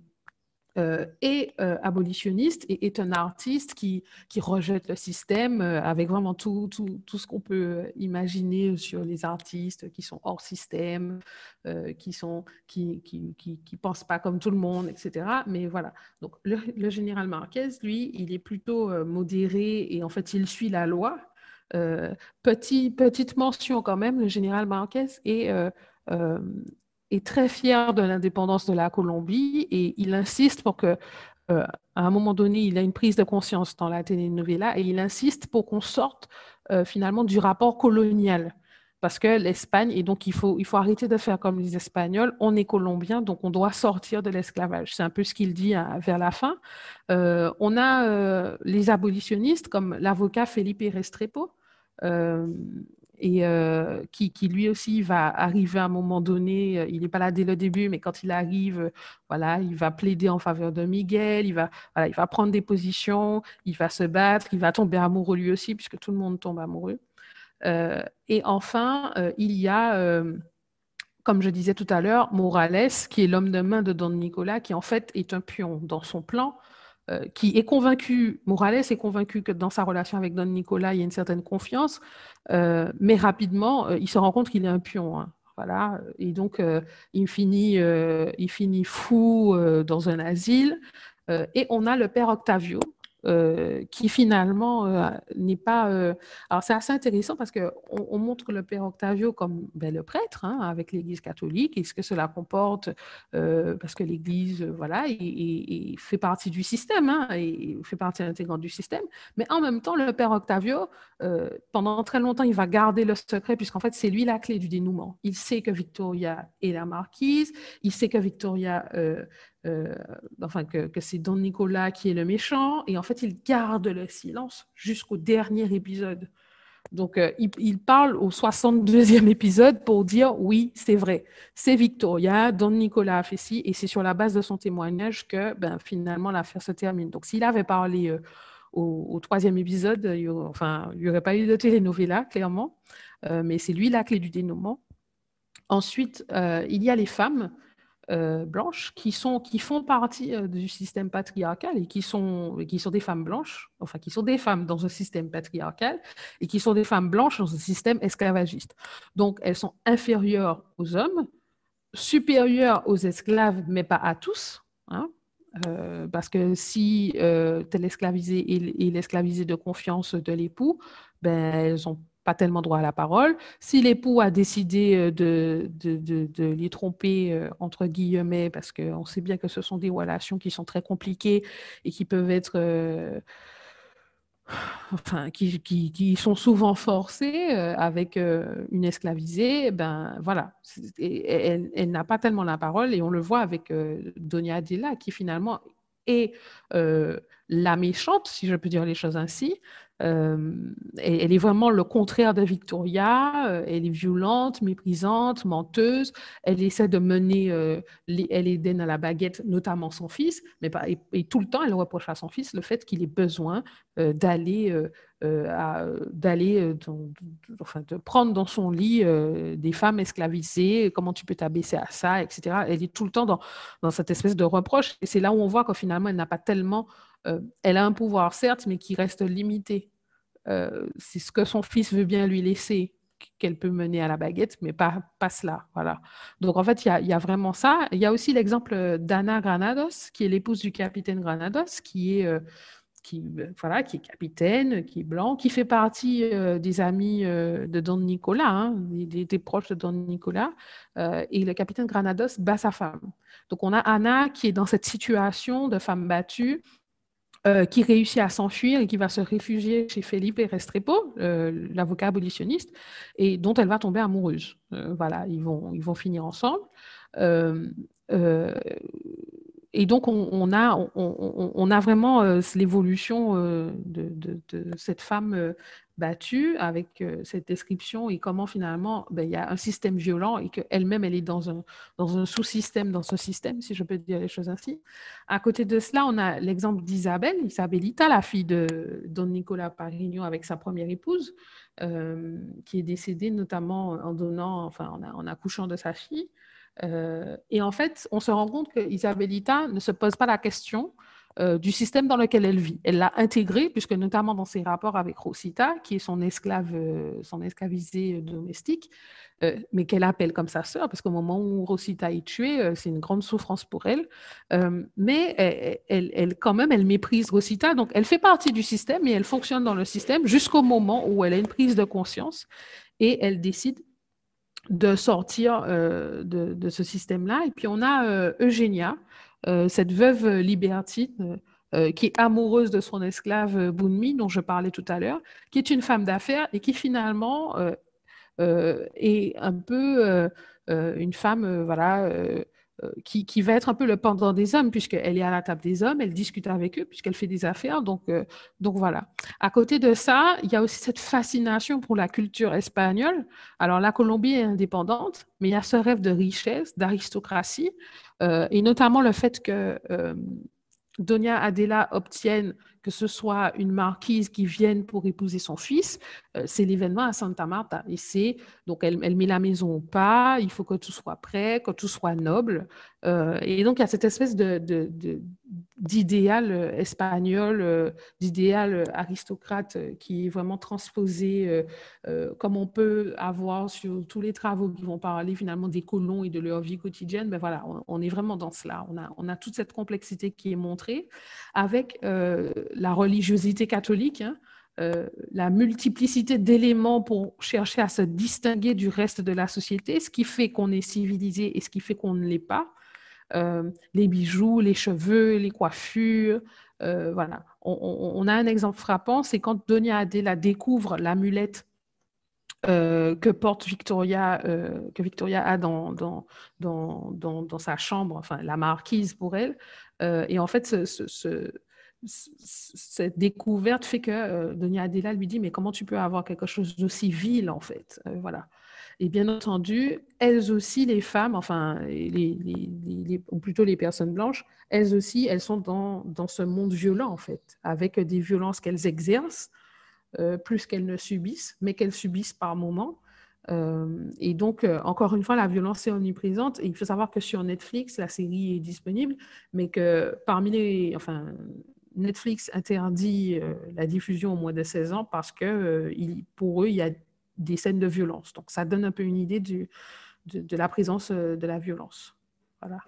euh, est euh, abolitionniste et est un artiste qui, qui rejette le système avec vraiment tout, tout, tout ce qu'on peut imaginer sur les artistes qui sont hors système, qui sont qui, qui, qui, pensent pas comme tout le monde, etc. Mais voilà. Donc le, le général Marquez, lui, il est plutôt modéré et en fait il suit la loi. petit, petite mention quand même, le général Marquez est est très fier de l'indépendance de la Colombie et il insiste pour que, euh, à un moment donné, il a une prise de conscience dans la telenovela et il insiste pour qu'on sorte euh, finalement du rapport colonial. Parce que l'Espagne, et donc il faut, il faut arrêter de faire comme les Espagnols, on est colombien, donc on doit sortir de l'esclavage. C'est un peu ce qu'il dit hein, vers la fin. Euh, on a les abolitionnistes comme l'avocat Felipe Restrepo, et euh, qui, lui aussi va arriver à un moment donné, euh, il n'est pas là dès le début, mais quand il arrive, euh, voilà, il va plaider en faveur de Miguel, il va, il va prendre des positions, il va se battre, il va tomber amoureux lui aussi, puisque tout le monde tombe amoureux. et enfin, il y a, comme je disais tout à l'heure, Morales, qui est l'homme de main de Don Nicolas, qui en fait est un pion dans son plan, euh, qui est convaincu, Morales est convaincu que dans sa relation avec Don Nicolas, il y a une certaine confiance, euh, mais rapidement, euh, il se rend compte qu'il est un pion. Hein. voilà, et donc il, finit, il finit fou dans un asile. et on a le père Octavio, euh, qui finalement euh, n'est pas. Euh, alors c'est assez intéressant parce qu'on on montre le Père Octavio comme ben, le prêtre hein, avec l'Église catholique et ce que cela comporte parce que l'Église, voilà, il, fait partie du système hein, fait partie intégrante du système. Mais en même temps, le Père Octavio, pendant très longtemps, il va garder le secret puisqu'en fait c'est lui la clé du dénouement. Il sait que Victoria est la marquise, il sait que Victoria euh, enfin que, c'est Don Nicolas qui est le méchant, et en fait il garde le silence jusqu'au dernier épisode. Donc euh, il, parle au 62e épisode pour dire oui, c'est vrai, c'est Victoria, Don Nicolas a fait ci, et c'est sur la base de son témoignage que ben, finalement l'affaire se termine. Donc s'il avait parlé euh, au, troisième épisode, il n'y aurait, pas eu de telenovela, clairement, mais c'est lui la clé du dénouement. Ensuite, il y a les femmes euh, blanches qui, sont, qui font partie euh, du système patriarcal et qui sont, qui sont des femmes blanches, enfin qui sont des femmes dans un système patriarcal et qui sont des femmes blanches dans un système esclavagiste. Donc elles sont inférieures aux hommes, supérieures aux esclaves, mais pas à tous. Hein, euh, parce que si euh, tu es l'esclavisé et l'esclavisé de confiance de l'époux, ben, elles ont pas tellement droit à la parole. Si l'époux a décidé euh, de, de, de, les tromper, euh, entre guillemets, parce qu'on sait bien que ce sont des relations qui sont très compliquées et qui peuvent être... Euh, enfin, qui, qui, qui, sont souvent forcées avec une esclavisée, ben voilà, elle, n'a pas tellement la parole et on le voit avec Donia Adela qui finalement est la méchante, si je peux dire les choses ainsi, euh, elle est vraiment le contraire de Victoria. Euh, elle est violente, méprisante, menteuse. Elle essaie de mener euh, elle Eden à la baguette, notamment son fils. Mais pas, et, tout le temps, elle reproche à son fils le fait qu'il ait besoin d'aller, d'aller, enfin, de prendre dans son lit des femmes esclavisées. Comment tu peux t'abaisser à ça, etc. Elle est tout le temps dans, cette espèce de reproche. Et c'est là où on voit que finalement, elle n'a pas tellement euh, elle a un pouvoir, certes, mais qui reste limité. Euh, c'est ce que son fils veut bien lui laisser qu'elle peut mener à la baguette, mais pas, pas cela. Voilà. Donc, en fait, il y, a, vraiment ça. Il y a aussi l'exemple d'Anna Granados, qui est l'épouse du capitaine Granados, qui est, euh, qui, voilà, qui est capitaine, qui est blanc, qui fait partie des amis de Don Nicolas, hein, des, proches de Don Nicolas. et le capitaine Granados bat sa femme. Donc, on a Anna qui est dans cette situation de femme battue, euh, qui réussit à s'enfuir et qui va se réfugier chez Felipe Restrepo, euh, l'avocat abolitionniste, et dont elle va tomber amoureuse. Euh, voilà, ils vont, ils vont finir ensemble. Et donc, on, a, on, a vraiment l'évolution de, cette femme battue avec cette description et comment finalement ben, il y a un système violent et qu'elle-même, elle est dans un, dans un sous-système, dans ce système, si je peux dire les choses ainsi. À côté de cela, on a l'exemple d'Isabelle, Isabellita, la fille de Don Nicolas Parigno avec sa première épouse, qui est décédée notamment en donnant, enfin, en accouchant de sa fille. Euh, et en fait, on se rend compte que Isabelita ne se pose pas la question euh, du système dans lequel elle vit. Elle l'a intégré, puisque notamment dans ses rapports avec Rosita, qui est son esclave, euh, son esclavisée domestique, mais qu'elle appelle comme sa sœur, parce qu'au moment où Rosita est tuée, c'est une grande souffrance pour elle. mais elle, quand même, elle méprise Rosita, donc elle fait partie du système et elle fonctionne dans le système jusqu'au moment où elle a une prise de conscience et elle décide de sortir euh, de, ce système-là. Et puis on a euh, Eugénia, euh, cette veuve libertine qui est amoureuse de son esclave Bunmi, dont je parlais tout à l'heure, qui est une femme d'affaires et qui finalement est un peu une femme, voilà euh, qui, va être un peu le pendant des hommes, puisqu'elle est à la table des hommes, elle discute avec eux, puisqu'elle fait des affaires. Donc, euh, donc voilà. À côté de ça, il y a aussi cette fascination pour la culture espagnole. Alors, la Colombie est indépendante, mais il y a ce rêve de richesse, d'aristocratie, euh, et notamment le fait que Doña Adela obtienne que ce soit une marquise qui vienne pour épouser son fils, euh, c'est l'événement à Santa Marta. Et c'est, donc elle, met la maison au pas, il faut que tout soit prêt, que tout soit noble. Euh, et donc il y a cette espèce d'idéal euh, espagnol, d'idéal aristocrate qui est vraiment transposé comme on peut avoir sur tous les travaux qui vont parler finalement des colons et de leur vie quotidienne. Ben voilà, on, est vraiment dans cela. On a toute cette complexité qui est montrée avec la religiosité catholique, hein, euh, la multiplicité d'éléments pour chercher à se distinguer du reste de la société, ce qui fait qu'on est civilisé et ce qui fait qu'on ne l'est pas. Euh, les bijoux, les cheveux, les coiffures, euh, voilà. On, a un exemple frappant, c'est quand Donia Adela découvre l'amulette que porte Victoria, que Victoria a dans dans, dans, dans, sa chambre, enfin la marquise pour elle. et en fait, ce cette découverte fait que euh, Donia Adela lui dit mais comment tu peux avoir quelque chose d'aussi vil en fait euh, voilà et bien entendu elles aussi les femmes enfin les, ou plutôt les personnes blanches elles aussi elles sont dans, dans ce monde violent en fait avec des violences qu'elles exercent euh, plus qu'elles ne subissent mais qu'elles subissent par moments et donc, encore une fois, la violence est omniprésente. il faut savoir que sur Netflix, la série est disponible, mais que parmi les, enfin, Netflix interdit euh, la diffusion au moins de 16 ans parce que euh, pour eux, il y a des scènes de violence. Donc, ça donne un peu une idée de, de, la présence euh, de la violence. Voilà.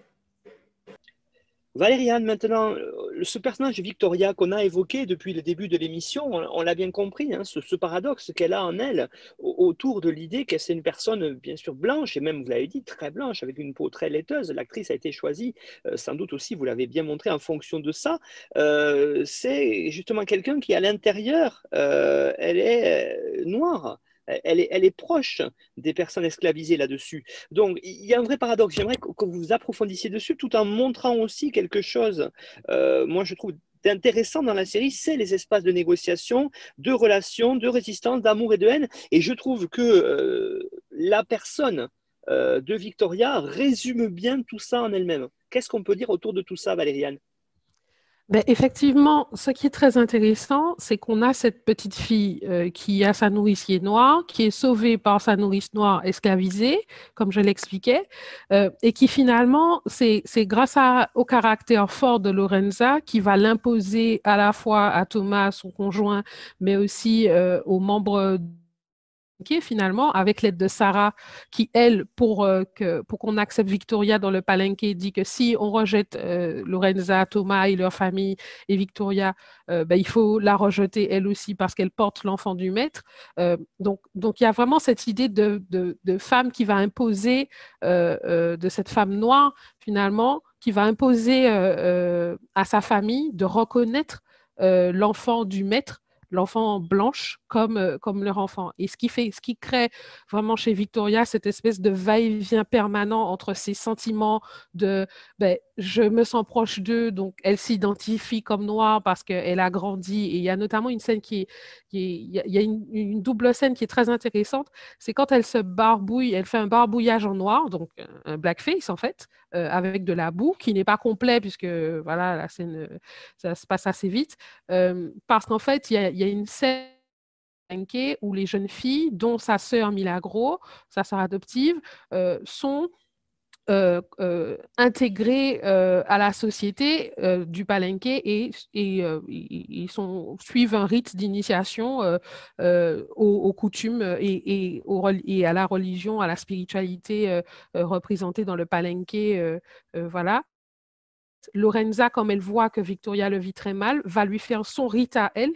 Valériane, maintenant, euh, ce personnage Victoria qu'on a évoqué depuis le début de l'émission, on, l'a bien compris, hein, ce, paradoxe qu'elle a en elle autour de l'idée que c'est une personne bien sûr blanche, et même, vous l'avez dit, très blanche, avec une peau très laiteuse. L'actrice a été choisie, euh, sans doute aussi, vous l'avez bien montré, en fonction de ça. Euh, c'est justement quelqu'un qui, à l'intérieur, elle est noire elle est, proche des personnes esclavisées là-dessus. Donc, il y a un vrai paradoxe. J'aimerais que vous approfondissiez dessus tout en montrant aussi quelque chose, euh, moi je trouve intéressant dans la série, c'est les espaces de négociation, de relations, de résistance, d'amour et de haine. Et je trouve que euh, la personne euh, de Victoria résume bien tout ça en elle-même. Qu'est-ce qu'on peut dire autour de tout ça, Valériane? Ben, effectivement, ce qui est très intéressant, c'est qu'on a cette petite fille euh, qui a sa nourricier noire, qui est sauvée par sa nourrice noire esclavisée, comme je l'expliquais, euh, et qui finalement, c'est grâce au caractère fort de Lorenza qui va l'imposer à la fois à Thomas, son conjoint, mais aussi euh, aux membres finalement avec l'aide de Sarah qui, elle, pour, euh, pour qu'on accepte Victoria dans le palenque, dit que si on rejette euh, Lorenza, Thomas et leur famille et Victoria, euh, ben, il faut la rejeter elle aussi parce qu'elle porte l'enfant du maître. donc, donc il y a vraiment cette idée de femme qui va imposer, de cette femme noire finalement, qui va imposer à sa famille de reconnaître l'enfant du maître l'enfant blanche comme, euh, comme leur enfant. Et ce qui, fait, ce qui crée vraiment chez Victoria cette espèce de va-et-vient permanent entre ces sentiments de ben, je me sens proche d'eux, donc elle s'identifie comme noire parce qu'elle a grandi. Et il y a notamment une scène qui est. il y a une, double scène qui est très intéressante. C'est quand elle se barbouille, elle fait un barbouillage en noir, donc un blackface en fait, euh, avec de la boue, qui n'est pas complet puisque voilà, la scène, ça se passe assez vite. Euh, parce qu'en fait, il y a, y a une scène où les jeunes filles, dont sa sœur Milagro, sa sœur adoptive, euh, sont euh, euh, intégrés euh, à la société du palenque et, suivent un rite d'initiation aux, coutumes et, et, à la religion, à la spiritualité représentée dans le palenque. voilà. Lorenza, comme elle voit que Victoria le vit très mal, va lui faire son rite à elle.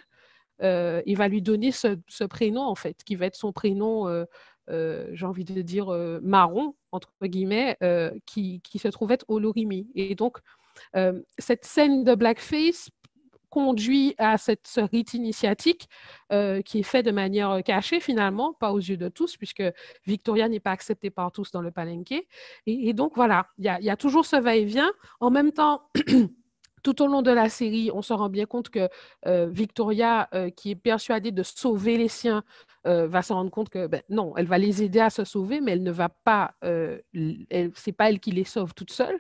Et va lui donner ce, prénom, en fait, qui va être son prénom euh, j'ai envie de dire, euh, marron, entre guillemets, euh, qui, se trouve être Olorimi. Et donc, cette scène de blackface conduit à cette, ce rite initiatique qui est fait de manière cachée finalement, pas aux yeux de tous, puisque Victoria n'est pas acceptée par tous dans le palenque. Et, donc voilà, il y, a toujours ce va-et-vient. En même temps, tout au long de la série, on se rend bien compte que euh, Victoria, euh, qui est persuadée de sauver les siens, euh, va se rendre compte que ben, non, elle va les aider à se sauver, mais elle ne va pas, c'est pas elle qui les sauve toute seule.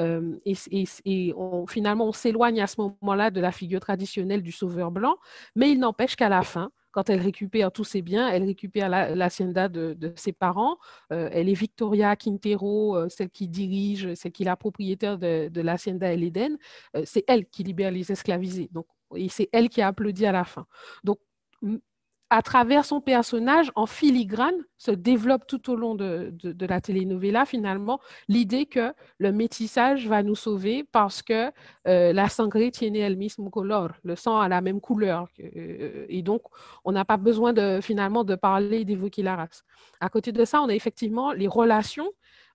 et, et, finalement, on s'éloigne à ce moment-là de la figure traditionnelle du sauveur blanc, mais il n'empêche qu'à la fin, quand elle récupère tous ses biens, elle récupère l'hacienda de, ses parents. Euh, elle est Victoria Quintero, euh, celle qui dirige, celle qui est la propriétaire de, de l'hacienda El Eden. Euh, c'est elle qui libère les esclavisés. Donc, et c'est elle qui a applaudi à la fin. Donc, à travers son personnage, en filigrane, se développe tout au long de, la telenovela, finalement, l'idée que le métissage va nous sauver parce que euh, la sangre tiene el mismo color, le sang a la même couleur. Euh, et donc, on n'a pas besoin de, finalement de parler, d'évoquer la race. À côté de ça, on a effectivement les relations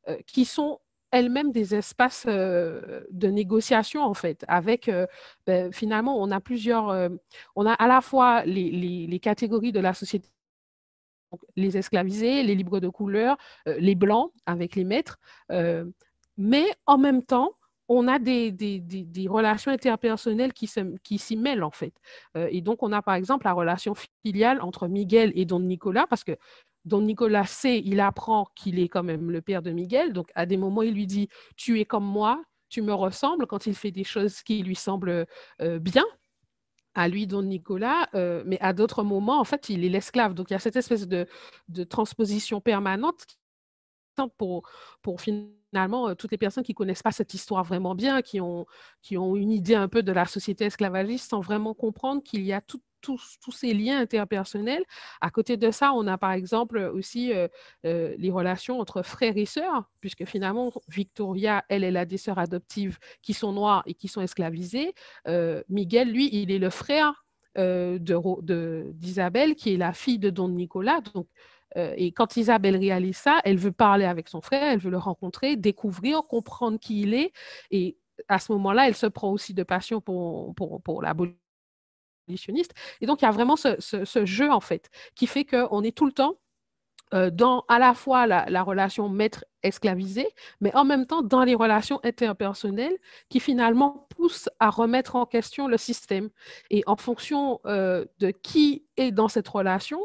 euh, qui sont elles-mêmes des espaces euh, de négociation, en fait, avec, euh, ben, finalement, on a plusieurs, euh, on a à la fois les, catégories de la société les esclavisés, les libres de couleur, les blancs avec les maîtres, mais en même temps, on a des, relations interpersonnelles qui, s'y mêlent en fait. et donc, on a par exemple la relation filiale entre Miguel et Don Nicolas, parce que dont Nicolas sait, il apprend qu'il est quand même le père de Miguel. Donc, à des moments, il lui dit Tu es comme moi, tu me ressembles quand il fait des choses qui lui semblent euh, bien à lui, Don Nicolas, euh, mais à d'autres moments, en fait, il est l'esclave. Donc, il y a cette espèce de, transposition permanente pour, finalement euh, toutes les personnes qui ne connaissent pas cette histoire vraiment bien, qui ont, qui ont une idée un peu de la société esclavagiste sans vraiment comprendre qu'il y a tout, tous, ces liens interpersonnels. À côté de ça, on a par exemple aussi euh, euh, les relations entre frères et sœurs, puisque finalement, Victoria, elle, elle a des sœurs adoptives qui sont noires et qui sont esclavisées. Miguel, lui, il est le frère d'Isabelle, qui est la fille de Don Nicolas. Donc, et quand Isabelle réalise ça, elle veut parler avec son frère, elle veut le rencontrer, découvrir, comprendre qui il est. Et à ce moment-là, elle se prend aussi de passion pour, pour, pour l'abolition et donc, il y a vraiment ce, jeu, en fait, qui fait qu'on est tout le temps euh, dans à la fois la, relation maître-esclavisé, mais en même temps dans les relations interpersonnelles qui finalement poussent à remettre en question le système. Et en fonction euh, de qui est dans cette relation,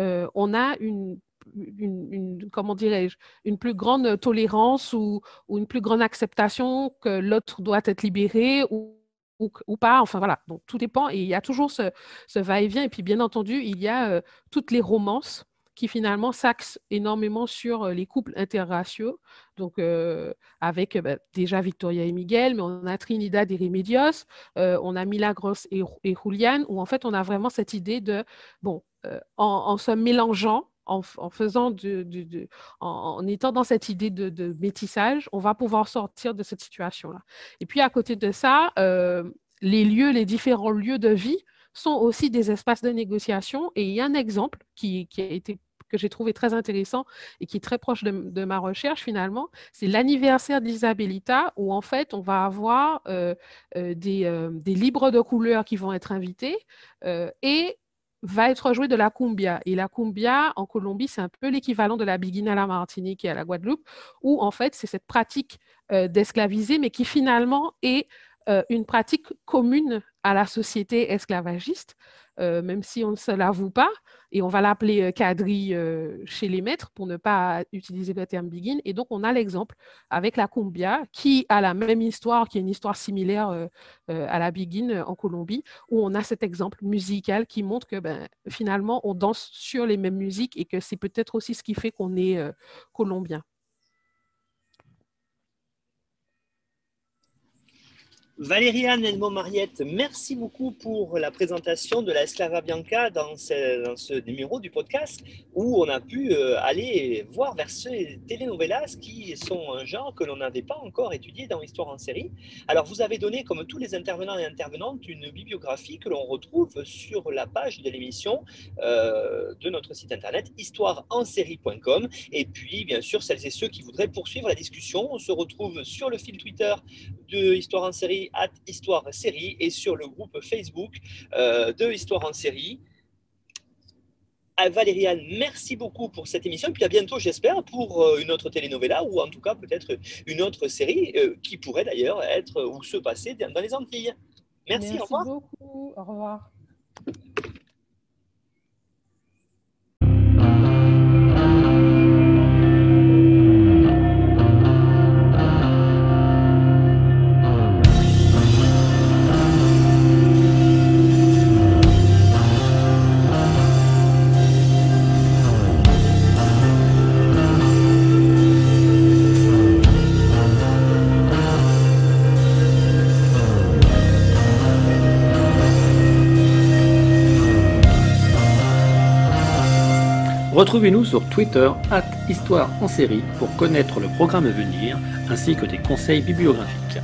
euh, on a une, comment dirais-je, une plus grande tolérance ou, une plus grande acceptation que l'autre doit être libéré ou ou, pas. Enfin voilà, donc tout dépend. Et il y a toujours ce, va-et-vient. Et puis bien entendu, il y a euh, toutes les romances qui finalement s'axent énormément sur euh, les couples interraciaux. Donc euh, avec bah, déjà Victoria et Miguel, mais on a Trinidad et Remedios, on a Milagros et, et Julian, où en fait on a vraiment cette idée de, bon, en se mélangeant, en, faisant de, en, étant dans cette idée de, métissage, on va pouvoir sortir de cette situation-là. Et puis à côté de ça, euh, les lieux, les différents lieux de vie sont aussi des espaces de négociation. Et il y a un exemple qui, a été que j'ai trouvé très intéressant et qui est très proche de, ma recherche finalement, c'est l'anniversaire d'Isabellita où en fait on va avoir euh, euh, des, des, libres de couleur qui vont être invités et va être joué de la cumbia. Et la cumbia, en Colombie, c'est un peu l'équivalent de la biguine à la Martinique et à la Guadeloupe, où en fait, c'est cette pratique euh, d'esclaviser, mais qui finalement est euh, une pratique commune à la société esclavagiste, euh, même si on ne se l'avoue pas, et on va l'appeler euh, quadrille chez les maîtres pour ne pas utiliser le terme begin. Et donc, on a l'exemple avec la cumbia, qui a la même histoire, qui est une histoire similaire à la begin en Colombie, où on a cet exemple musical qui montre que ben, finalement, on danse sur les mêmes musiques et que c'est peut-être aussi ce qui fait qu'on est colombien. Valériane Elmo-Mariette, merci beaucoup pour la présentation de la Esclava Bianca dans ce, numéro du podcast où on a pu euh, aller voir vers ces telenovelas qui sont un genre que l'on n'avait pas encore étudié dans l'histoire en série. Alors vous avez donné, comme tous les intervenants et intervenantes, une bibliographie que l'on retrouve sur la page de l'émission euh, de notre site internet histoireensérie.com et puis bien sûr celles et ceux qui voudraient poursuivre la discussion, on se retrouve sur le fil Twitter de Histoire en série at Histoire Série et sur le groupe Facebook euh, de Histoire en série. À Valériane, merci beaucoup pour cette émission. Et puis à bientôt, j'espère, pour euh, une autre telenovela ou en tout cas peut-être une autre série euh, qui pourrait d'ailleurs être ou se passer dans les Antilles. Merci, merci au revoir. beaucoup. Au revoir. Retrouvez-nous sur Twitter, en série, pour connaître le programme à venir ainsi que des conseils bibliographiques.